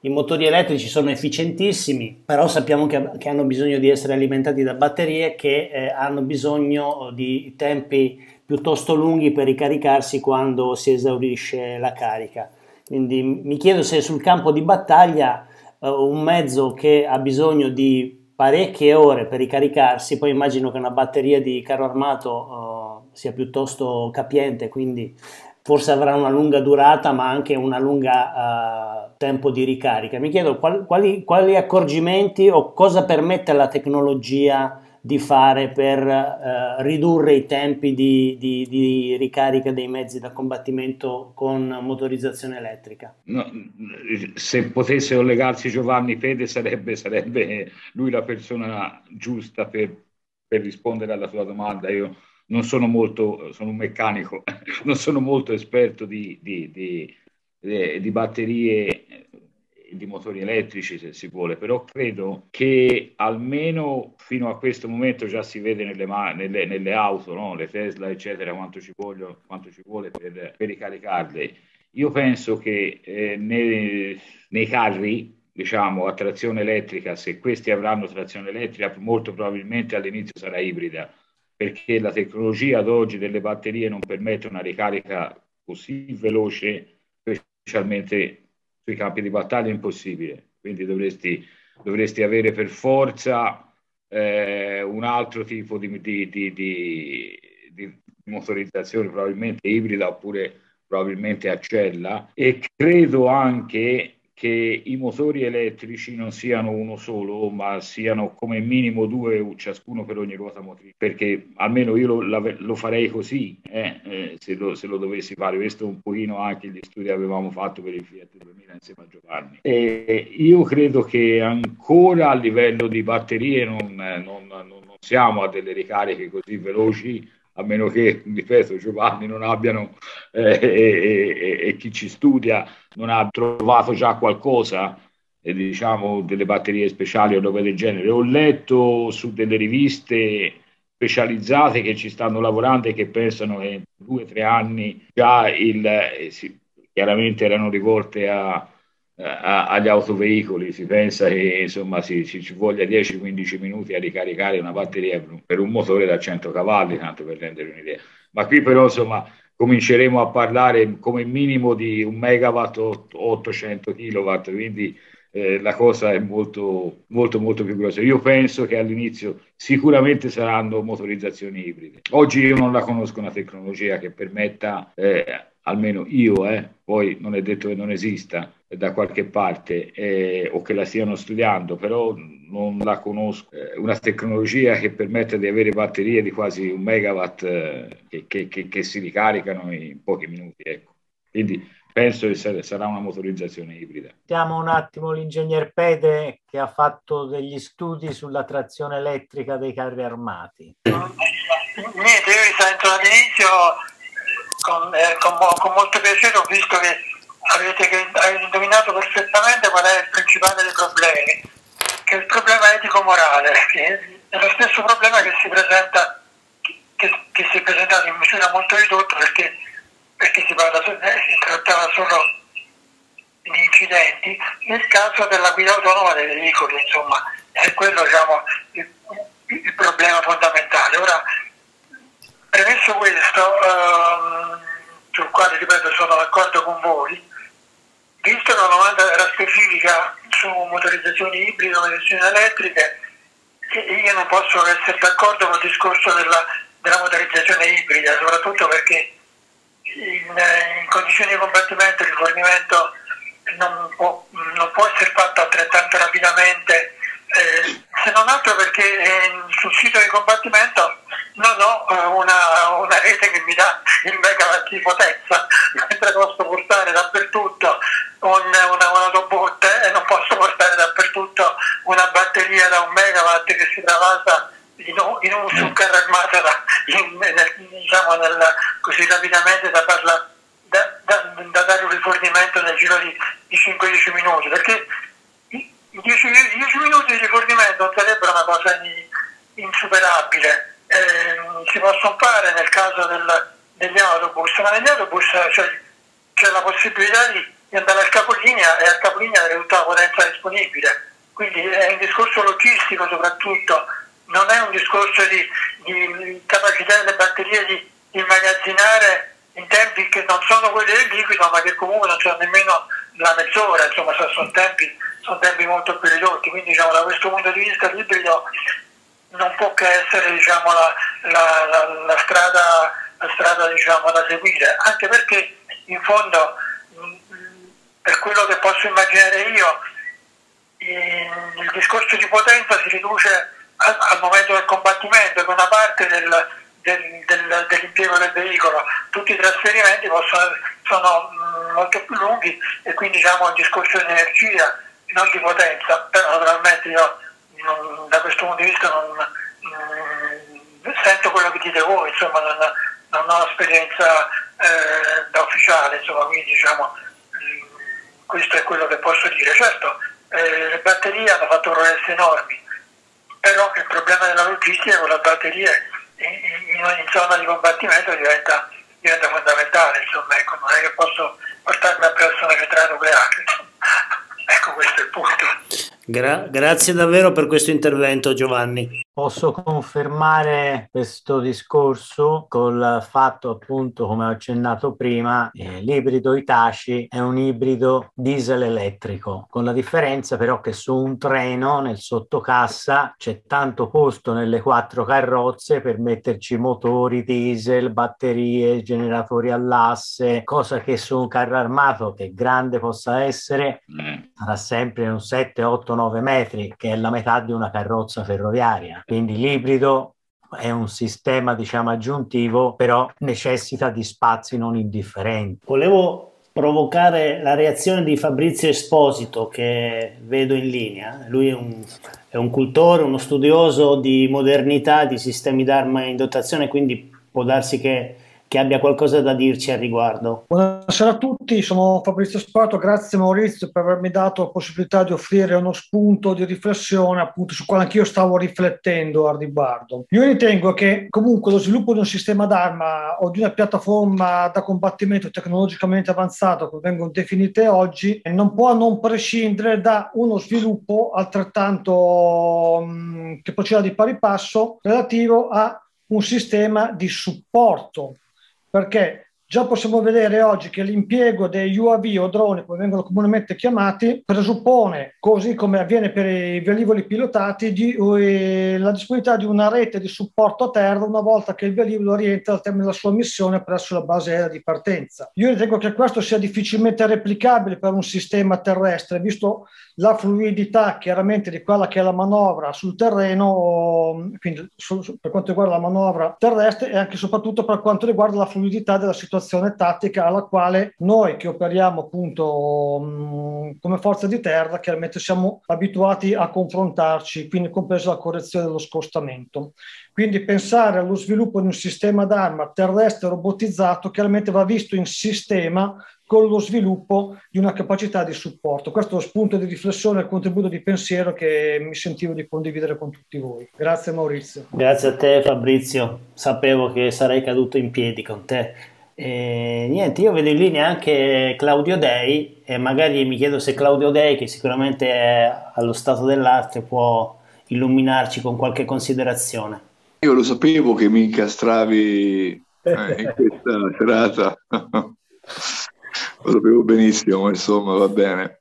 i motori elettrici sono efficientissimi, però sappiamo che, che hanno bisogno di essere alimentati da batterie che eh, hanno bisogno di tempi piuttosto lunghi per ricaricarsi quando si esaurisce la carica. Quindi mi chiedo se sul campo di battaglia uh, un mezzo che ha bisogno di parecchie ore per ricaricarsi, poi immagino che una batteria di carro armato uh, sia piuttosto capiente, quindi forse avrà una lunga durata ma anche un lunga uh, tempo di ricarica. Mi chiedo quali, quali accorgimenti o cosa permette la tecnologia di fare per eh, ridurre i tempi di, di, di, ricarica dei mezzi da combattimento con motorizzazione elettrica?
No, se potesse collegarsi Giovanni Fede sarebbe, sarebbe lui la persona giusta per, per rispondere alla tua domanda. Io non sono molto, sono un meccanico, non sono molto esperto di, di, di, di batterie di motori elettrici se si vuole, però credo che almeno fino a questo momento già si vede nelle, nelle, nelle auto, no? le Tesla eccetera, quanto ci, voglio, quanto ci vuole per, per ricaricarle. Io penso che eh, nei, nei carri diciamo, a trazione elettrica, se questi avranno trazione elettrica, molto probabilmente all'inizio sarà ibrida, perché la tecnologia ad oggi delle batterie non permette una ricarica così veloce, specialmente sui campi di battaglia impossibile, quindi dovresti, dovresti avere per forza eh, un altro tipo di, di, di, di, motorizzazione, probabilmente ibrida oppure probabilmente a cella e credo anche che i motori elettrici non siano uno solo, ma siano come minimo due, ciascuno per ogni ruota motrice, perché almeno io lo, lo farei così, eh, eh, se, lo, se, lo, dovessi fare. Questo un pochino anche gli studi che avevamo fatto per il Fiat 2000 insieme a Giovanni. E io credo che ancora a livello di batterie non, non, non, non siamo a delle ricariche così veloci, a meno che, ripeto, Giovanni non abbiano eh, e, e, e, chi ci studia non ha trovato già qualcosa, eh, diciamo delle batterie speciali o roba del genere. Ho letto su delle riviste specializzate che ci stanno lavorando e che pensano che in due o tre anni già il, eh, sì, chiaramente erano rivolte a, agli autoveicoli, si pensa che insomma si, si ci voglia 10-15 minuti a ricaricare una batteria per un motore da 100 cavalli, tanto per rendere un'idea. Ma qui però insomma cominceremo a parlare come minimo di un megawatt o 800 kilowatt, quindi eh, la cosa è molto, molto, molto più grossa. Io penso che all'inizio sicuramente saranno motorizzazioni ibride. Oggi io non la conosco una tecnologia che permetta, eh, almeno io, eh, poi non è detto che non esista, da qualche parte eh, o che la stiano studiando, però non la conosco. Eh, una tecnologia che permette di avere batterie di quasi un megawatt eh, che, che, che, che, si ricaricano in pochi minuti. Ecco. Quindi penso che sarà una motorizzazione ibrida.
Sentiamo un attimo l'ingegner Pede che ha fatto degli studi sulla trazione elettrica dei carri armati.
Niente, io vi sento all'inizio con, eh, con, con molto piacere, ho visto che avete, indovinato perfettamente qual è il principale dei problemi, che è il problema etico-morale. è lo stesso problema che si presenta, che, che si è presentato in misura molto ridotta perché, perché si, parla, eh, si trattava solo di incidenti nel caso della guida autonoma dei veicoli, insomma, è quello diciamo, il, il problema fondamentale. Ora, premesso questo, ehm, sul quale ripeto sono d'accordo con voi, visto che la domanda era specifica su motorizzazioni ibride o motorizzazioni elettriche, io non posso essere d'accordo con il discorso della, della motorizzazione ibrida, soprattutto perché in, in, condizioni di combattimento il rifornimento non può, non può essere fatto altrettanto rapidamente. Eh, se non altro perché eh, sul sito di combattimento non ho eh, una, una, rete che mi dà il megawatt di potenza, mentre posso portare dappertutto un, una, una autobot e non posso portare dappertutto una batteria da un megawatt che si travasa in in un su armato da, in, nel, diciamo nel, così rapidamente da, parla, da, da, da, dare un rifornimento nel giro di, di 5-10 minuti, perché 10, minuti di rifornimento sarebbero una cosa insuperabile. Eh, si possono fare nel caso del, degli autobus, ma negli autobus cioè, c'è la possibilità di, di, andare al capolinea e al capolinea avere tutta la potenza disponibile. Quindi è un discorso logistico soprattutto, non è un discorso di, di capacità delle batterie di immagazzinare in tempi che non sono quelli del liquido, ma che comunque non sono nemmeno la mezz'ora, insomma sono tempi sono tempi molto più ridotti, quindi diciamo, da questo punto di vista l'ibrido non può che essere diciamo, la, la, la, la, strada, strada diciamo, da seguire, anche perché in fondo per quello che posso immaginare io il discorso di potenza si riduce al, momento del combattimento, che una parte del, del, del, dell'impiego del veicolo, tutti i trasferimenti possono, sono molto più lunghi e quindi diciamo, il discorso di energia non di potenza, però naturalmente io non, da questo punto di vista non, non, sento quello che dite voi, insomma non, non ho esperienza eh, da ufficiale, insomma, quindi diciamo questo è quello che posso dire. Certo, eh, le batterie hanno fatto progressi enormi, però il problema della logistica con le batterie in, in zona di combattimento diventa, diventa fondamentale, insomma, ecco, non è che posso portarmi appresso una centrale nucleare. Insomma. Ecco, questo è il punto.
Gra- grazie davvero per questo intervento Giovanni.
Posso confermare questo discorso col fatto appunto come ho accennato prima eh, l'ibrido Itachi è un ibrido diesel elettrico con la differenza però che su un treno nel sottocassa c'è tanto posto nelle quattro carrozze per metterci motori diesel, batterie, generatori all'asse cosa che su un carro armato che grande possa essere mm. sarà sempre un 7, 8, 9 metri che è la metà di una carrozza ferroviaria quindi l'ibrido è un sistema, diciamo, aggiuntivo, però necessita di spazi non indifferenti.
Volevo provocare la reazione di Fabrizio Esposito che vedo in linea. Lui è un, è un cultore, uno studioso di modernità, di sistemi d'arma in dotazione, quindi può darsi che che abbia qualcosa da dirci al riguardo.
Buonasera a tutti, sono Fabrizio Sparto, grazie Maurizio per avermi dato la possibilità di offrire uno spunto di riflessione appunto su quale anch'io stavo riflettendo al riguardo. Io ritengo che comunque lo sviluppo di un sistema d'arma o di una piattaforma da combattimento tecnologicamente avanzata come vengono definite oggi non può non prescindere da uno sviluppo altrettanto mh, che proceda di pari passo relativo a un sistema di supporto perché Già possiamo vedere oggi che l'impiego degli UAV o droni, come vengono comunemente chiamati, presuppone, così come avviene per i velivoli pilotati, di, uh, la disponibilità di una rete di supporto a terra una volta che il velivolo rientra al termine della sua missione presso la base aerea di partenza. Io ritengo che questo sia difficilmente replicabile per un sistema terrestre, visto la fluidità chiaramente di quella che è la manovra sul terreno, quindi su, su, per quanto riguarda la manovra terrestre e anche e soprattutto per quanto riguarda la fluidità della situazione situazione tattica alla quale noi che operiamo appunto mh, come forza di terra chiaramente siamo abituati a confrontarci, quindi compresa la correzione dello scostamento. Quindi pensare allo sviluppo di un sistema d'arma terrestre robotizzato chiaramente va visto in sistema con lo sviluppo di una capacità di supporto. Questo è lo spunto di riflessione e il contributo di pensiero che mi sentivo di condividere con tutti voi. Grazie Maurizio.
Grazie a te Fabrizio, sapevo che sarei caduto in piedi con te. E niente, io vedo in linea anche Claudio Dei e magari mi chiedo se Claudio Dei, che sicuramente è allo stato dell'arte, può illuminarci con qualche considerazione.
Io lo sapevo che mi incastravi eh, in questa serata, lo sapevo benissimo, insomma va bene.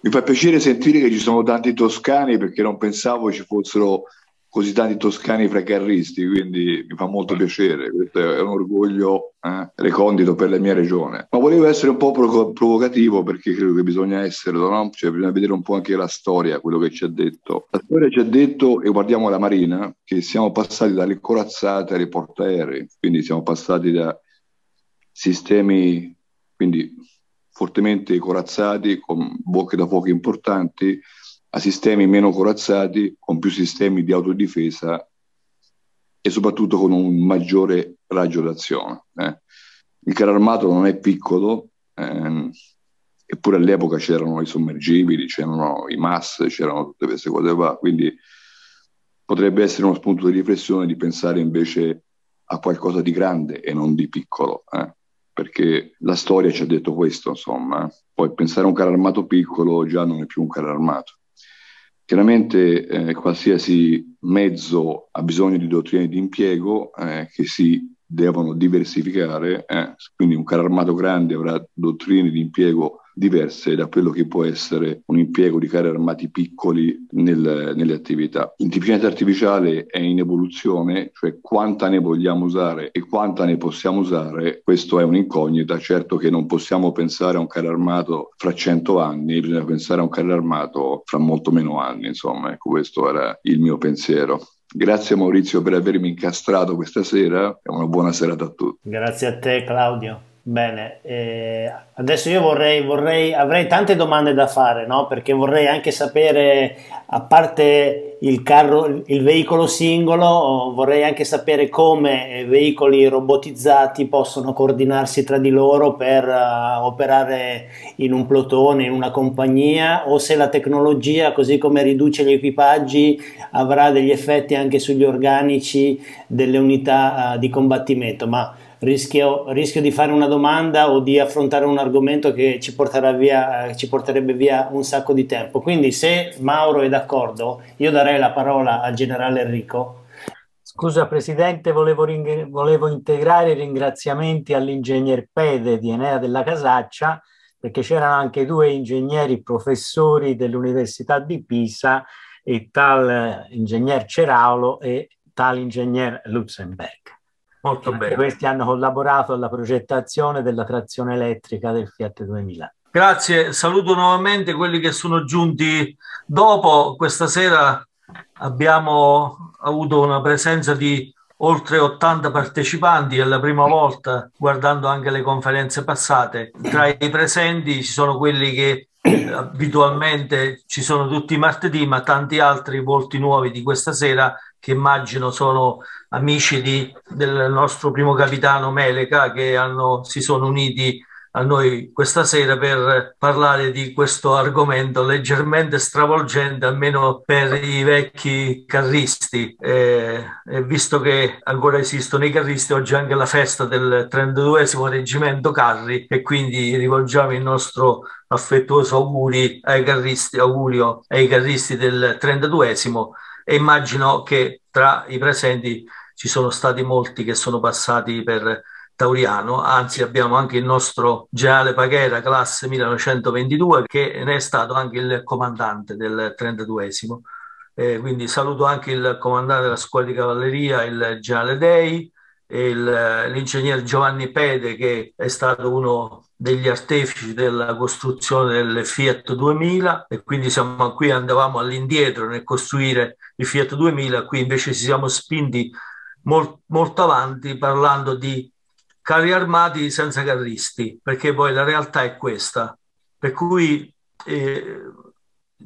Mi fa piacere sentire che ci sono tanti toscani perché non pensavo ci fossero così tanti toscani fra carristi, quindi mi fa molto piacere, questo è un orgoglio eh, recondito per la mia regione. Ma volevo essere un po' provo- provocativo perché credo che bisogna esserlo, no? Cioè bisogna vedere un po' anche la storia, quello che ci ha detto. La storia ci ha detto, e guardiamo la Marina, che siamo passati dalle corazzate alle portaerei, quindi siamo passati da sistemi quindi fortemente corazzati, con bocche da fuoco importanti, a sistemi meno corazzati, con più sistemi di autodifesa e soprattutto con un maggiore raggio d'azione. Eh. Il carro armato non è piccolo, ehm, eppure all'epoca c'erano i sommergibili, c'erano i MAS, c'erano tutte queste cose qua, quindi potrebbe essere uno spunto di riflessione di pensare invece a qualcosa di grande e non di piccolo, eh. perché la storia ci ha detto questo, insomma. Poi pensare a un carro armato piccolo già non è più un carro armato. Chiaramente eh, qualsiasi mezzo ha bisogno di dottrine di impiego eh, che si devono diversificare, eh, quindi un carro armato grande avrà dottrine di impiego diverse da quello che può essere un impiego di carri armati piccoli nel, nelle attività. L'intelligenza artificiale è in evoluzione, cioè quanta ne vogliamo usare e quanta ne possiamo usare, questo è un'incognita. Certo che non possiamo pensare a un carro armato fra cento anni, bisogna pensare a un carro armato fra molto meno anni, insomma, ecco questo era il mio pensiero. Grazie Maurizio per avermi incastrato questa sera e una buona serata a tutti.
Grazie a te Claudio. Bene, eh, adesso io vorrei, vorrei, avrei tante domande da fare, no? Perché vorrei anche sapere, a parte il carro, il veicolo singolo, vorrei anche sapere come veicoli robotizzati possono coordinarsi tra di loro per uh, operare in un plotone, in una compagnia, o se la tecnologia, così come riduce gli equipaggi, avrà degli effetti anche sugli organici delle unità uh, di combattimento. Ma rischio, rischio di fare una domanda o di affrontare un argomento che ci, via, ci porterebbe via un sacco di tempo. Quindi se Mauro è d'accordo, io darei la parola al generale Enrico.
Scusa Presidente, volevo, ring- volevo integrare i ringraziamenti all'ingegner Pede di Enea della Casaccia, perché c'erano anche due ingegneri professori dell'Università di Pisa, e tal ingegner Ceraulo e tal ingegner Lutzenberg. Molto bene. Questi hanno collaborato alla progettazione della trazione elettrica del Fiat 2000.
Grazie, saluto nuovamente quelli che sono giunti dopo. Questa sera abbiamo avuto una presenza di oltre 80 partecipanti, è la prima volta, guardando anche le conferenze passate. Tra i presenti ci sono quelli che eh, abitualmente ci sono tutti i martedì, ma tanti altri volti nuovi di questa sera che immagino sono amici di, del nostro primo capitano Meleca che hanno, si sono uniti a noi questa sera per parlare di questo argomento leggermente stravolgente, almeno per i vecchi carristi. Eh, visto che ancora esistono i carristi, oggi è anche la festa del 32 Reggimento Carri e quindi rivolgiamo il nostro affettuoso auguri ai carristi, augurio ai carristi del 32 e immagino che tra i presenti ci sono stati molti che sono passati per Tauriano, anzi abbiamo anche il nostro generale Paghera, classe 1922, che ne è stato anche il comandante del 32esimo. Eh, quindi saluto anche il comandante della scuola di cavalleria, il generale Dei, l'ingegnere Giovanni Pede, che è stato uno degli artefici della costruzione del Fiat 2000 e quindi siamo qui, andavamo all'indietro nel costruire il Fiat 2000, qui invece ci siamo spinti molt, molto avanti parlando di carri armati senza carristi, perché poi la realtà è questa. Per cui eh,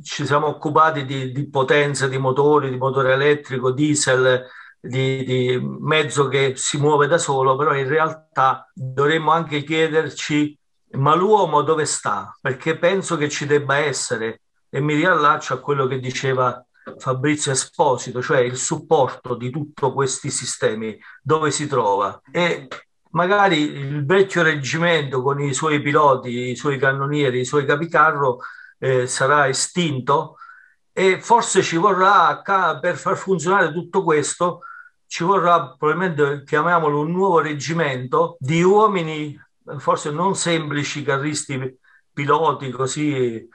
ci siamo occupati di, di potenza, di motori, di motore elettrico, diesel, di, di, mezzo che si muove da solo, però in realtà dovremmo anche chiederci ma l'uomo dove sta? Perché penso che ci debba essere, e mi riallaccio a quello che diceva Fabrizio Esposito, cioè il supporto di tutti questi sistemi, dove si trova. E magari il vecchio reggimento con i suoi piloti, i suoi cannonieri, i suoi capicarro eh, sarà estinto e forse ci vorrà, per far funzionare tutto questo, ci vorrà probabilmente, chiamiamolo, un nuovo reggimento di uomini, forse non semplici carristi piloti così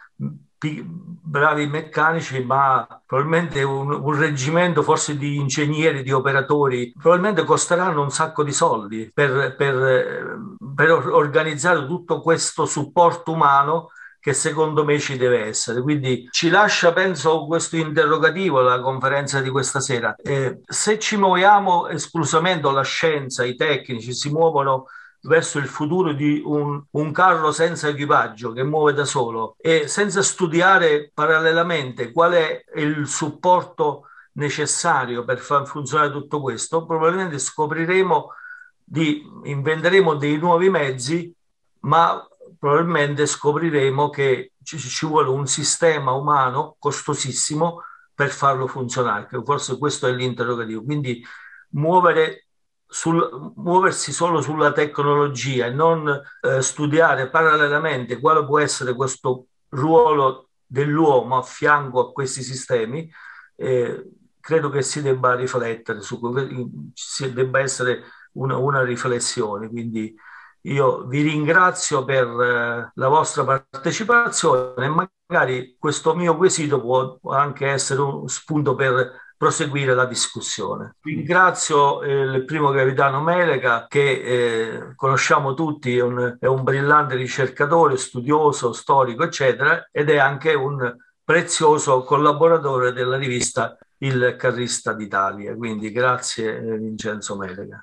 bravi meccanici, ma probabilmente un, un, reggimento forse di ingegneri, di operatori, probabilmente costeranno un sacco di soldi per, per, per organizzare tutto questo supporto umano che secondo me ci deve essere. Quindi ci lascia, penso, questo interrogativo la conferenza di questa sera. Eh, se ci muoviamo esclusivamente la scienza, i tecnici si muovono verso il futuro di un, un, carro senza equipaggio che muove da solo e senza studiare parallelamente qual è il supporto necessario per far funzionare tutto questo, probabilmente scopriremo di inventeremo dei nuovi mezzi, ma probabilmente scopriremo che ci, ci vuole un sistema umano costosissimo per farlo funzionare. Forse questo è l'interrogativo. Quindi muovere sul, muoversi solo sulla tecnologia e non eh, studiare parallelamente quale può essere questo ruolo dell'uomo a fianco a questi sistemi, eh, credo che si debba riflettere su ci debba essere una, una, riflessione. Quindi io vi ringrazio per eh, la vostra partecipazione e magari questo mio quesito può anche essere un spunto per proseguire la discussione. Ringrazio eh, il primo capitano Melega che eh, conosciamo tutti, è un, è un brillante ricercatore, studioso, storico, eccetera, ed è anche un prezioso collaboratore della rivista Il Carrista d'Italia. Quindi grazie eh, Vincenzo Melega.